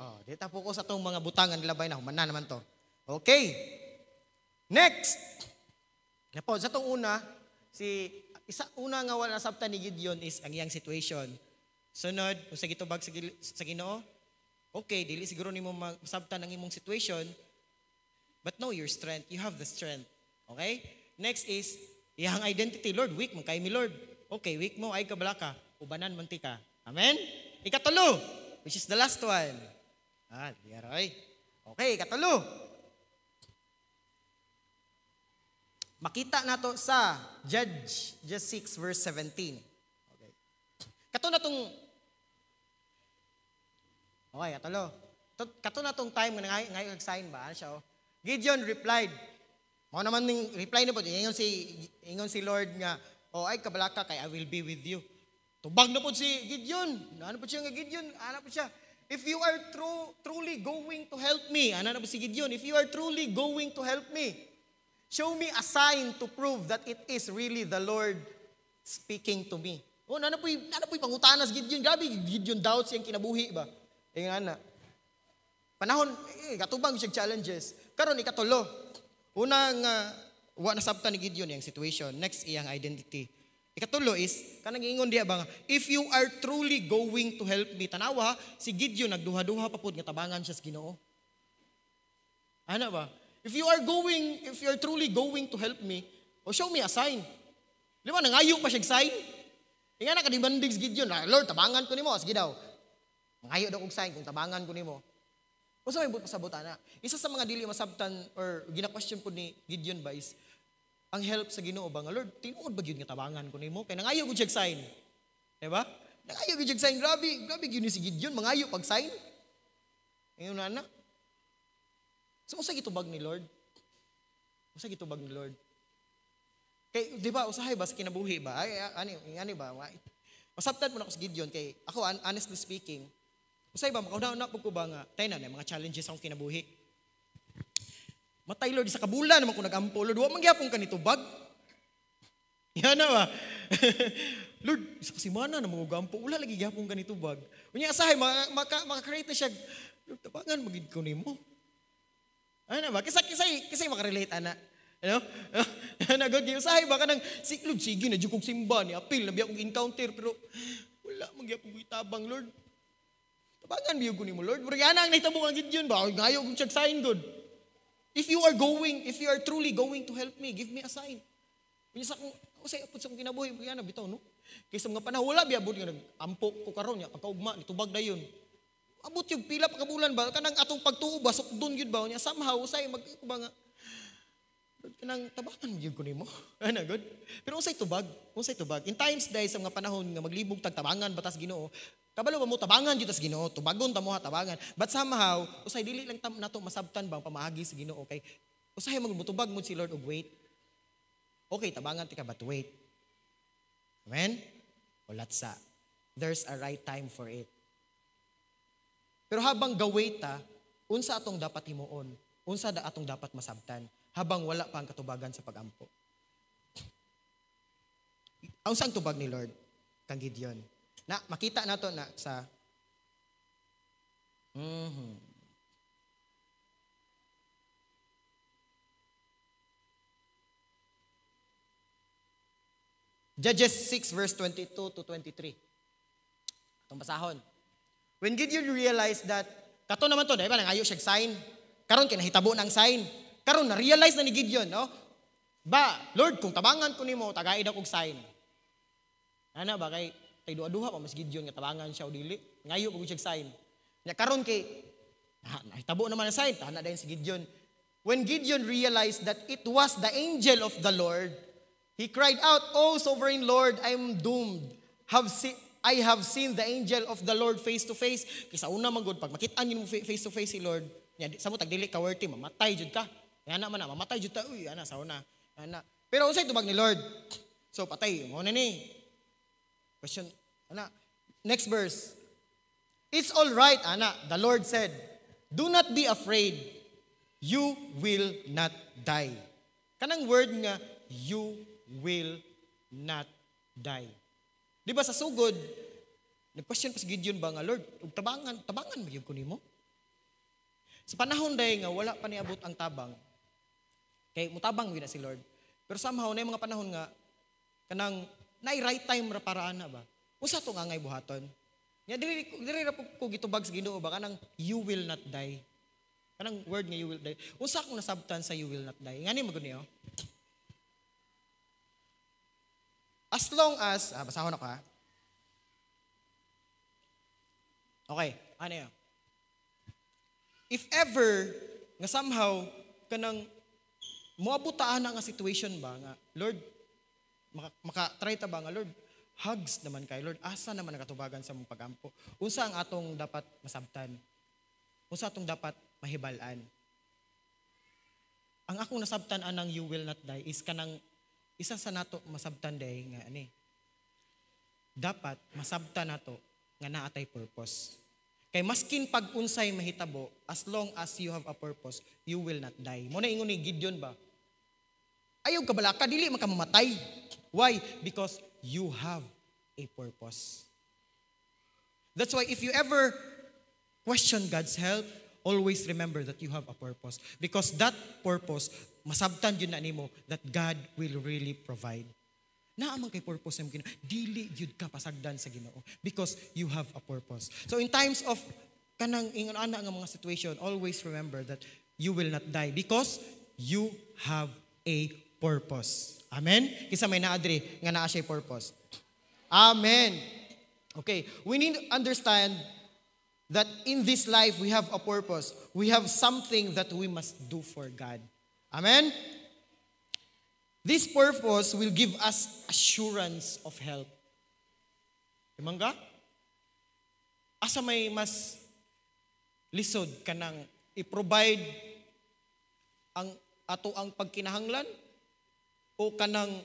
Oh, di ta focus sa tong mga butangan labay na human na naman to. Okay. Next. Na po, sa tong una, si isa una nga wala sabta ni Gideon is ang iyang situation. Sunod, kung sa gitubag sa, sa Ginoo, okay, dili siguro nimo masabtan ang imong situation, but know your strength. You have the strength. Okay? Next is, iyang identity. Lord, weak man kay mi Lord. Okay, weak mo, ay kabalaka. Ubanan man ti ka. Amen? Ikatulo, which is the last one. Ah, di aray. Okay, ikatulo. Makita nato sa Judge, Judge 6 verse 17. Okay. Kato na tong Okay, katalo. To- Kato na tong time nga ngay ngay sign ba ano siya oh. Gideon replied. Mao naman ning reply ni po ingon si ingon si Lord nga oh ay kabalaka kay I will be with you. Tubag na po si Gideon. Ano po siya nga Gideon? Ano po siya? If you are true, truly going to help me, ano na po si Gideon? If you are truly going to help me, show me a sign to prove that it is really the Lord speaking to me. Oh, ano po ano po pangutanas Gideon? Grabe, Gideon doubts yung kinabuhi ba? Eh nga na. Panahon, eh, katubang siya challenges. Karon ikatulo. Una nga, wa nasabtan ni Gideon yung situation. Next, iyang identity. Ikatulo is, kanang ingon diya ba if you are truly going to help me, tanawa, si Gideon nagduha-duha pa pud nga tabangan siya sa Ginoo. Ano ba? If you are going, if you are truly going to help me, o show me a sign. Di ba, nangayo pa siya sign? Inga na kadibandig si Gideon, "Ah, Lord, tabangan ko nimo, sige daw. Mangayo daw kong sign kung tabangan ko nimo. Kung sa may pasabot ana. Isa sa mga dili masabtan or gina-question po ni Gideon ba is ang help sa Ginoo ba nga Lord, tinuod ba gyud nga tabangan ko nimo? Kay nangayo gud siya sign. Di ba? Nangayo gud siya sign. Grabe, grabe gyud ni si Gideon mangayo pag sign. Ngayon na na. So usa gitubag ni Lord? Usa gitubag ni Lord? Kay di ba usahay ba sa kinabuhi ba? Ay ani ani ba? Masabtan mo na ko sa Gideon kay ako hon- honestly speaking, usay ba makauna na pud ko ba nga tayo na mga challenges akong kinabuhi. Matay Lord sa kabulan naman ko nagampo Lord, wa man gyapon ka nitubag. Yan na ba? Lord, sa kasimana na mga gampo, wala lagi gyapon ka nitubag. Unya asahay maka maka, maka-create na siya. Lord, tabangan magid ko nimo. Ano ba? Kisa kisa kisa makarelate ana. Ano? Ano god gyud sahay ba kanang si Lord sige na jud kog simba ni apil na biya kog encounter pero wala man gyud kog itabang Lord. Tabangan biyo ko nimo Lord. Pero yan ang nahitabo ang Gideon ba? Ay, Ngayo kog check sign god. If you are going, if you are truly going to help me, give me a sign. Sa kung usay apod sa kinabuhi, kaya na bitaw no. Kaysa mga panahon wala biya nga nag-ampo ko karon nya pagkaugma nitubag dayon. Abot yung pila pa kabulan ba kanang atong pagtuo ba sukdon gyud ba nya somehow usay mag ba nga kanang tabangan gyud ko nimo. Ana good. Pero unsay tubag? Unsay tubag? In times day sa mga panahon nga maglibog tag tabangan batas Ginoo, kabalo ba mo tabangan gyud tas Ginoo, tubagon ta mo tabangan. But somehow usay dili lang tam nato masabtan bang pamaagi sa Ginoo kay usahay magmutubag mo si Lord og wait. Okay, tabangan ti ka but wait. Amen? Ulat sa. There's a right time for it. Pero habang gawait ta, unsa atong dapat himuon? Unsa da atong dapat masabtan? Habang wala pa ang katubagan sa pagampo. Ang sang tubag ni Lord kang Gideon. Na makita nato na sa Mhm. Judges 6 verse 22 to 23. Itong basahon. When Gideon realized that, kato naman to, dahil ba, nangayo siya sign. Karon kinahitabo ng sign. Karon na-realize na ni Gideon, no? Ba, Lord, kung tabangan ko nimo, tagaid ako og sign. Ana ba kay tay duha-duha pa mas Gideon nga tabangan siya o dili. Ngayo ko siya sign. Nya karon kay ah, nahitabo naman ang sign, tana dayon si Gideon. When Gideon realized that it was the angel of the Lord, he cried out, "Oh sovereign Lord, I am doomed. Have see, I have seen the angel of the Lord face to face." Kisa una man gud pag makita niyo face to face si Lord, nya sa mo tag dili ka worthy, mamatay jud ka. Ana man na, mamatay jud ta. Uy, ana sa una. Ana. Pero unsay tubag ni Lord? So patay mo na ni. Question, ana. Next verse. It's all right, ana. The Lord said, Do not be afraid. You will not die. Kanang word nga, you will not die. Di ba sa sugod, nag-question pa si Gideon ba nga, Lord, tabangan, tabangan magyud ko nimo? Sa panahon day nga wala pa niabot ang tabang, kay mutabang gyud na si Lord. Pero somehow na yung mga panahon nga kanang nay right time ra para ana ba. Usa to nga ngay buhaton. Nya diri diri ra ko gitubag sa Ginoo ba kanang you will not die. Kanang word nga you will die. Usa akong nasabtan sa you will not die. Ngani magud niyo? As long as, ah, basahon ako ha. Okay, ano yun? If ever, nga somehow, kanang, muabutaan na nga situation ba, nga, Lord, maka, maka-try ta ba nga, Lord, hugs naman kay Lord, asa naman nakatubagan sa mong pagampo? Unsa ang atong dapat masabtan? Unsa atong dapat mahibalan? Ang akong nasabtan anang you will not die is kanang isa sa nato masabtan day nga ani. Dapat masabtan nato nga naatay purpose. Kay maskin pag unsay mahitabo, as long as you have a purpose, you will not die. Mo ingon ni Gideon ba? Ayaw ka bala ka, dili mamatay. Why? Because you have a purpose. That's why if you ever question God's help always remember that you have a purpose. Because that purpose, masabtan yun na nimo that God will really provide. Naamang kay purpose ng Ginoo. Dili yun ka pasagdan sa Ginoo because you have a purpose. So in times of kanang ingon ana nga mga situation, always remember that you will not die because you have a purpose. Amen? Kisa may naadri nga naa siya purpose. Amen. Okay, we need to understand that in this life we have a purpose. We have something that we must do for God. Amen? This purpose will give us assurance of help. Imangga? Asa may mas lisod kanang i-provide ang ato ang pagkinahanglan o kanang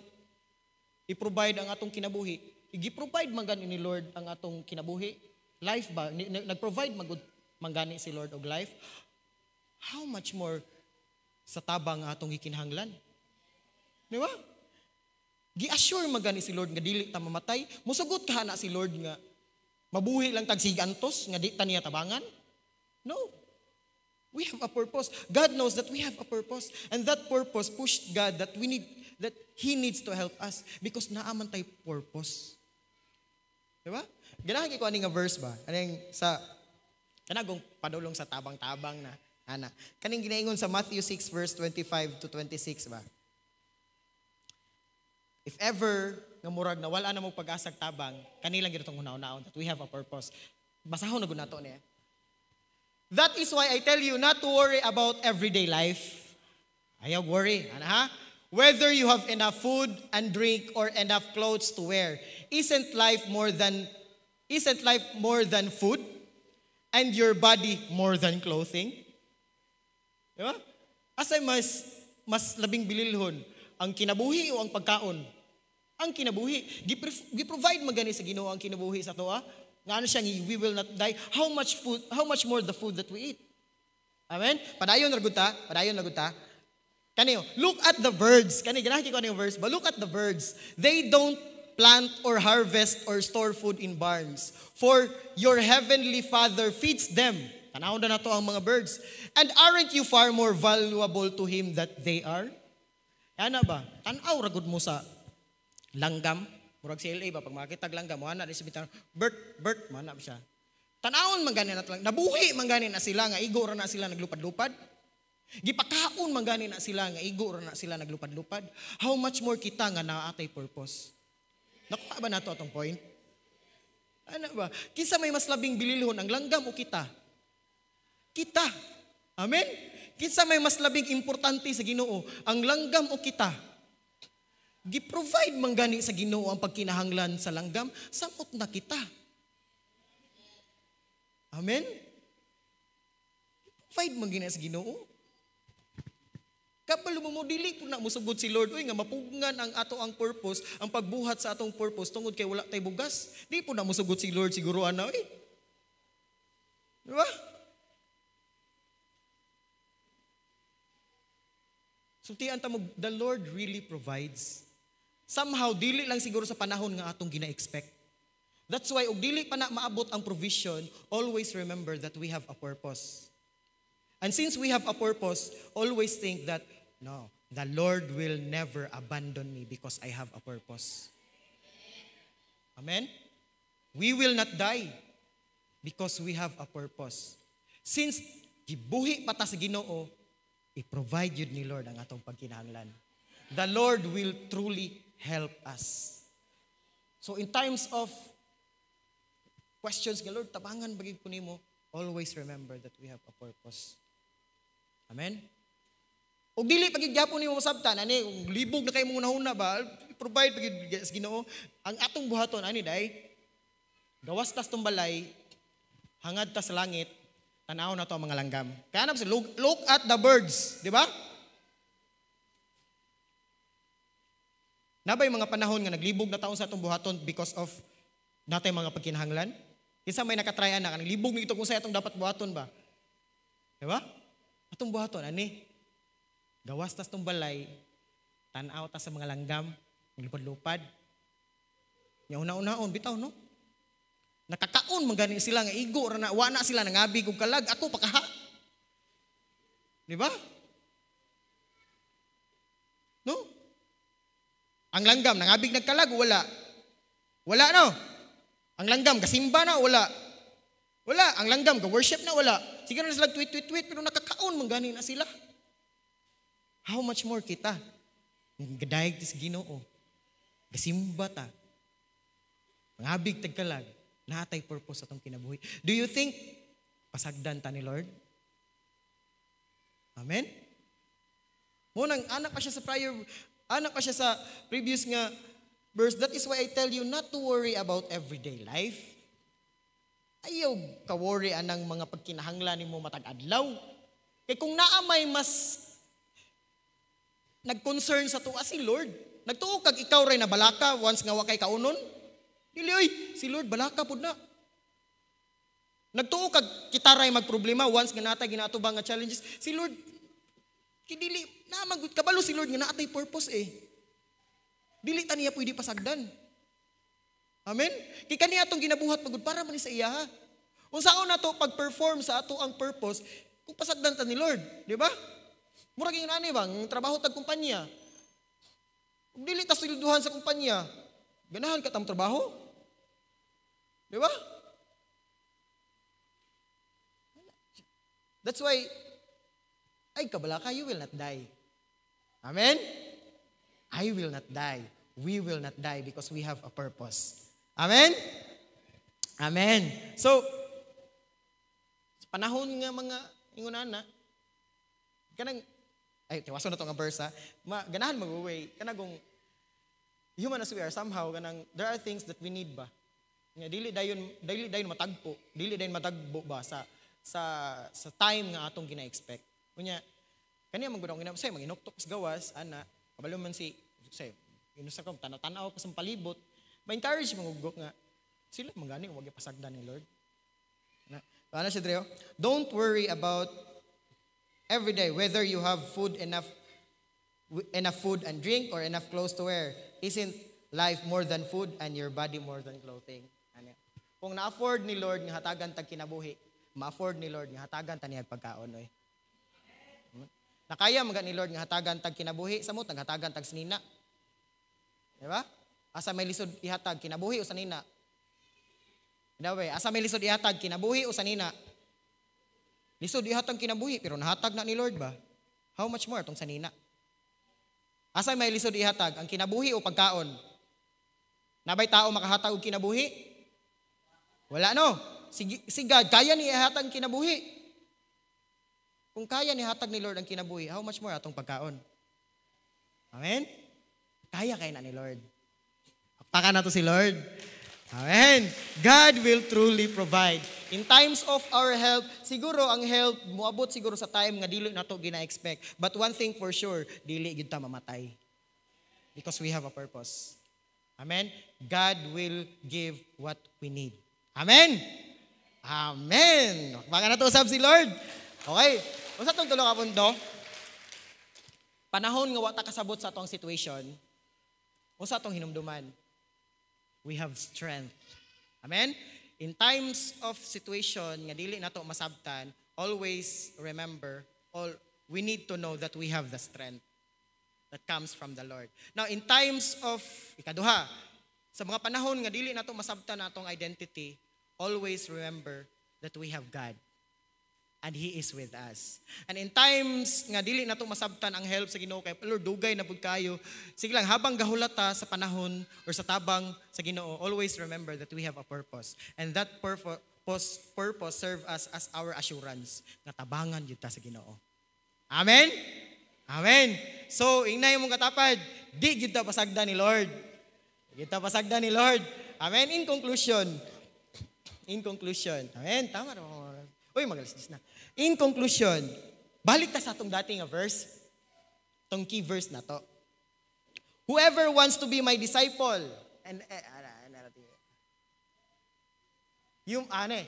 i-provide ang atong kinabuhi. Igi-provide man gani ni Lord ang atong kinabuhi. Life ba? Nag-provide magud mangani si Lord og life. How much more sa tabang atong gikinahanglan? Di ba? Gi-assure magani si Lord nga dili ta mamatay. Musugot ka na si Lord nga mabuhi lang tag sigantos nga di ta niya tabangan. No. We have a purpose. God knows that we have a purpose. And that purpose pushed God that we need, that He needs to help us because naaman tayo purpose. Di ba? Ganahan ko ani nga verse ba? Aning sa, kanagong padulong sa tabang-tabang na, ana. Kaning ginaingon sa Matthew 6 verse 25 to 26 ba? If ever nga murag na wala na mo pag-asag tabang, kanilang ginatong una-unaon that we have a purpose. Basahon na gud nato niya. That is why I tell you not to worry about everyday life. Ayaw worry. Ano ha? Whether you have enough food and drink or enough clothes to wear. Isn't life more than isn't life more than food? And your body more than clothing? Di? Asay mas mas labing bililhon ang kinabuhi o ang pagkaon? Ang kinabuhi. Gipro- Giprovide magani sa Ginoo ang kinabuhi sa toa. Nga ano siya, nga, we will not die. How much food, how much more the food that we eat? Amen? Padayon na ta, padayon na ta. Kaniyo, look at the birds. Kani, ganahin ko yung verse, but look at the birds. They don't plant or harvest or store food in barns. For your heavenly Father feeds them. Tanaw na nato ang mga birds. And aren't you far more valuable to Him that they are? Ano ba? Tanaw ragod mo sa langgam. Murag si LA ba, pag makakita langgam, mo na, di sabihin, Bert, Bert, mana ba siya? Tanawon man gani na lang. Nabuhi man gani na sila nga igo ra na sila naglupad-lupad. Gipakaon man gani na sila nga igo na sila naglupad-lupad. How much more kita nga naatay purpose? Nakuha ba nato atong point? Ano ba? Kinsa may mas labing bililhon ang langgam o kita? Kita. Amen? Kinsa may mas labing importante sa Ginoo, ang langgam o kita? Gi-provide man gani sa Ginoo ang pagkinahanglan sa langgam, samot na kita. Amen? Provide man gina sa Ginoo. Kapag mo dili po na musugod si Lord, uy nga mapugngan ang ato ang purpose, ang pagbuhat sa atong purpose tungod kay wala tay bugas. Di po na musugod si Lord siguro ana uy. Di ba? Sultian ta mo, the Lord really provides. Somehow, dili lang siguro sa panahon nga atong gina-expect. That's why, og dili pa na maabot ang provision, always remember that we have a purpose. And since we have a purpose, always think that, no, the Lord will never abandon me because I have a purpose. Amen? We will not die because we have a purpose. Since gibuhi pa ta sa Ginoo, i-provide yun ni Lord ang atong pagkinahanglan. The Lord will truly help us. So in times of questions Lord, tabangan bagig ko nimo, always remember that we have a purpose. Amen? O dili pagigyapon nimo masabtan ani libog na kay mo una ba provide pagid sa Ginoo ang atong buhaton ani day gawas tas tumbalay hangad ta sa langit tanaw na to ang mga langgam kaya na look, look at the birds di ba Nabay mga panahon nga naglibog na taon sa atong buhaton because of natay mga pagkinahanglan? Isa may nakatryan na, kanang libog nito kung sa atong dapat buhaton ba? Di ba? Atong buhaton, ani? Gawas tas tong balay, tanaw ta sa mga langgam, lupad-lupad. Nya una-unaon, bitaw, no? Nakakaon man gani sila nga igo ra na wa na sila nangabig og kalag ako pakaha. Di ba? No? Ang langgam, nangabig nagkalag, wala. Wala no? Ang langgam, kasimba na, wala. Wala. Ang langgam, ka-worship na, wala. Sige na sila tweet, tweet, tweet, pero nakakaon, manggani na sila. How much more kita? Gadayag ti sa ginoo. Gasimba ta. Mangabig tagkalag. Natay purpose atong kinabuhi. Do you think pasagdan ta ni Lord? Amen? Munang anak pa siya sa prior, anak pa siya sa previous nga verse. That is why I tell you not to worry about everyday life. Ayaw ka-worry anang mga pagkinahanglan ni mo matag-adlaw. Kay kung naamay mas nag-concern sa tuwa si Lord. Nagtuo kag ikaw ray na balaka once nga wa kay kaunon. Dili oy, si Lord balaka pud na. Nagtuo kag kita ray magproblema once nga natay ginatubang nga challenges. Si Lord kidili na magud kabalo si Lord nga naatay purpose eh. Dili ta niya pwede pasagdan. Amen? Kay kaniya atong ginabuhat pagud para man sa iya. Unsaon na to pag-perform sa ato ang purpose kung pasagdan ta ni Lord, di ba? Murag yung ani bang trabaho tag kumpanya. Ug dili ta silduhan sa kumpanya. Ganahan ka tam trabaho? Di ba? That's why ay kabalaka you will not die. Amen? I will not die. We will not die because we have a purpose. Amen? Amen. So, sa panahon nga mga ingunana, kanang ay tiwaso na to nga verse ha, ma, ganahan mag-away, kanagong human as we are somehow kanang there are things that we need ba? Nga dili dayon dili dayon matagpo. Dili dayon matagbo ba sa sa sa time nga atong gina-expect. Unya kaniya man gud gina say manginuktok sa gawas ana kabalo man si say inusa ko tanaw-tanaw ko sa palibot. Ma-encourage mangugok nga sila mangani wag pasagdan ni Lord. Na ano siya Dreo? Don't worry about every day whether you have food enough enough food and drink or enough clothes to wear. Isn't life more than food and your body more than clothing? Ano? Kung na-afford ni Lord nga hatagan tag kinabuhi, ma-afford ni Lord nga hatagan ta niya pagkaon oy. Nakaya mga ni Lord nga hatagan tag kinabuhi, samot hatagan tag sinina. Di ba? Asa may lisod ihatag kinabuhi o sanina. Dawe, asa may lisod ihatag kinabuhi o sanina. Lisod ihatag kinabuhi pero nahatag na ni Lord ba? How much more tong sanina? Asa may lisod ihatag ang kinabuhi o pagkaon? Nabay tao makahatag og kinabuhi? Wala no. Si, si God, kaya ni ihatag ang kinabuhi. Kung kaya ni hatag ni Lord ang kinabuhi, how much more atong pagkaon? Amen? Kaya kaya na ni Lord. Taka na to si Lord. Amen. God will truly provide. In times of our help, siguro ang help moabot siguro sa time nga dili nato gina-expect. But one thing for sure, dili gyud ta mamatay. Because we have a purpose. Amen. God will give what we need. Amen. Amen. Baka na to usab si Lord. Okay. Unsa tong tulo ka punto? Panahon nga wa ta kasabot sa atong situation, unsa atong hinumduman? we have strength. Amen? In times of situation nga dili nato masabtan, always remember, all we need to know that we have the strength that comes from the Lord. Now, in times of ikaduha, sa mga panahon nga dili nato masabtan natong identity, always remember that we have God and He is with us. And in times nga dili nato masabtan ang help sa Ginoo kay Lord dugay na pud kayo. Sige lang habang gahulata sa panahon or sa tabang sa Ginoo, always remember that we have a purpose. And that purpose purpose serve us as our assurance nga tabangan jud ta sa Ginoo. Amen. Amen. So, ingnay mong katapad, di gyud ta pasagdan ni Lord. Di ta pasagdan ni Lord. Amen. In conclusion, in conclusion, amen, tama ro. Uy, magalis na. In conclusion, balik ta sa atong dating verse, tong key verse na to. Whoever wants to be my disciple, and, eh, ano, ano, ano, yung, ane,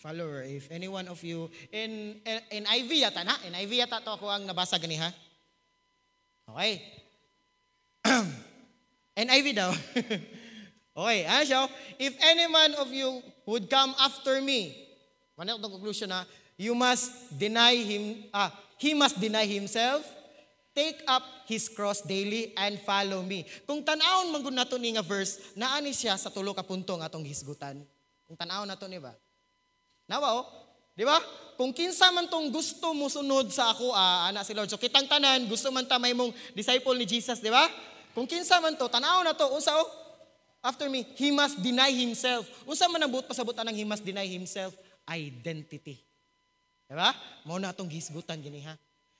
follower, if any one of you, in, in IV yata na, in IV yata to ako ang nabasa gani ha? Okay. NIV daw. okay, ano siya? If any man of you would come after me, Ano itong conclusion na, you must deny him, ah, he must deny himself, take up his cross daily and follow me. Kung tanawon man gud nato ni nga verse, naani siya sa tulo ka punto nga atong hisgutan. Kung tanawon nato ni ba? Nawa oh. Di ba? Kung kinsa man tong gusto mo sunod sa ako, ah, ana si Lord. So kitang tanan, gusto man ta may mong disciple ni Jesus, di ba? Kung kinsa man to, tanaw na to, unsa oh? After me, he must deny himself. Unsa man ang buot pasabot anang he must deny himself? Identity. Di ba? Mao na atong gisgutan gini ha.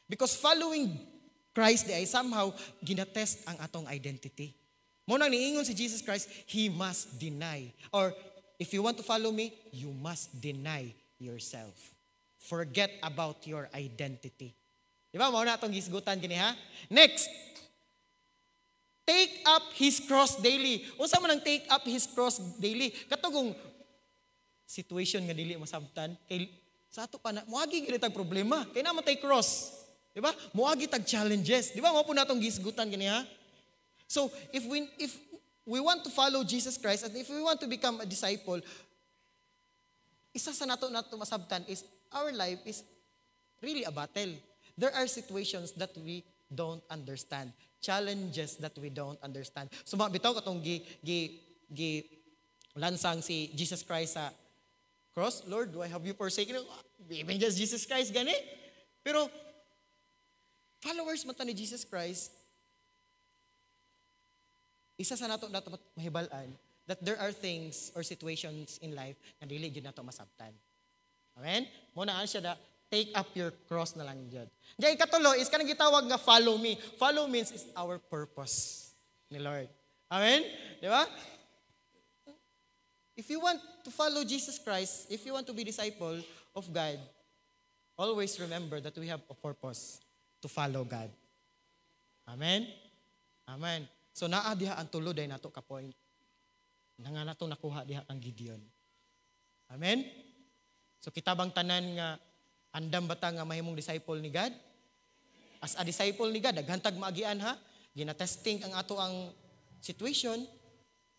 Because following Christ di ay somehow ginatest ang atong identity. Mo nang niingon si Jesus Christ, he must deny. Or if you want to follow me, you must deny yourself. Forget about your identity. Di ba? Mao na atong gisgutan gini ha. Next, take up his cross daily. Unsa man ang take up his cross daily? Katugong situation nga dili masabtan kay sa ato pa na moagi gid tag problema. Kay na tay cross. Di ba? Moagi tag challenges. Di ba? Mao po natong gisgutan gani ha. So, if we if we want to follow Jesus Christ and if we want to become a disciple, isa sa nato nato masabtan is our life is really a battle. There are situations that we don't understand. Challenges that we don't understand. So bitaw katong gi, gi, gi lansang si Jesus Christ sa cross. Lord, why have you forsaken? Even just Jesus Christ, gani. Pero, followers mata ni Jesus Christ, isa sa nato nato mahibalan that there are things or situations in life na dili gyud nato masabtan. Amen? Mo na siya da take up your cross na lang jud. Diyan ikatulo is kanang gitawag nga follow me. Follow means is our purpose ni Lord. Amen? Di ba? If you want to follow Jesus Christ, if you want to be disciple of God, always remember that we have a purpose to follow God. Amen? Amen. So naa diha ang tulo day nato ka point. Na nga nato nakuha diha ang Gideon. Amen? So kita bang tanan nga andam bata nga mahimong disciple ni God? As a disciple ni God, daghantag maagian ha. Ginatesting ang ato ang situation,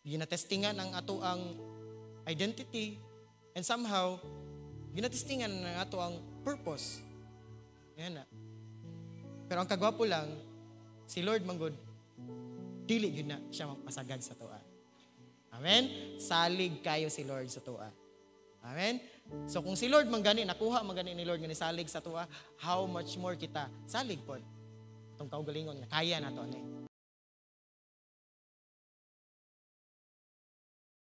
ginatestingan ang ato ang identity, and somehow, ginatestingan ang ato ang purpose. Yan na. Pero ang kagwapo lang, si Lord manggod, dili yun na siya mapasagad sa tuwa. Amen? Salig kayo si Lord sa tuwa. Amen? So kung si Lord manggani, nakuha manggani ni Lord nga salig sa tuwa, how much more kita salig pod. Itong kaugalingon kaya na to. Ano,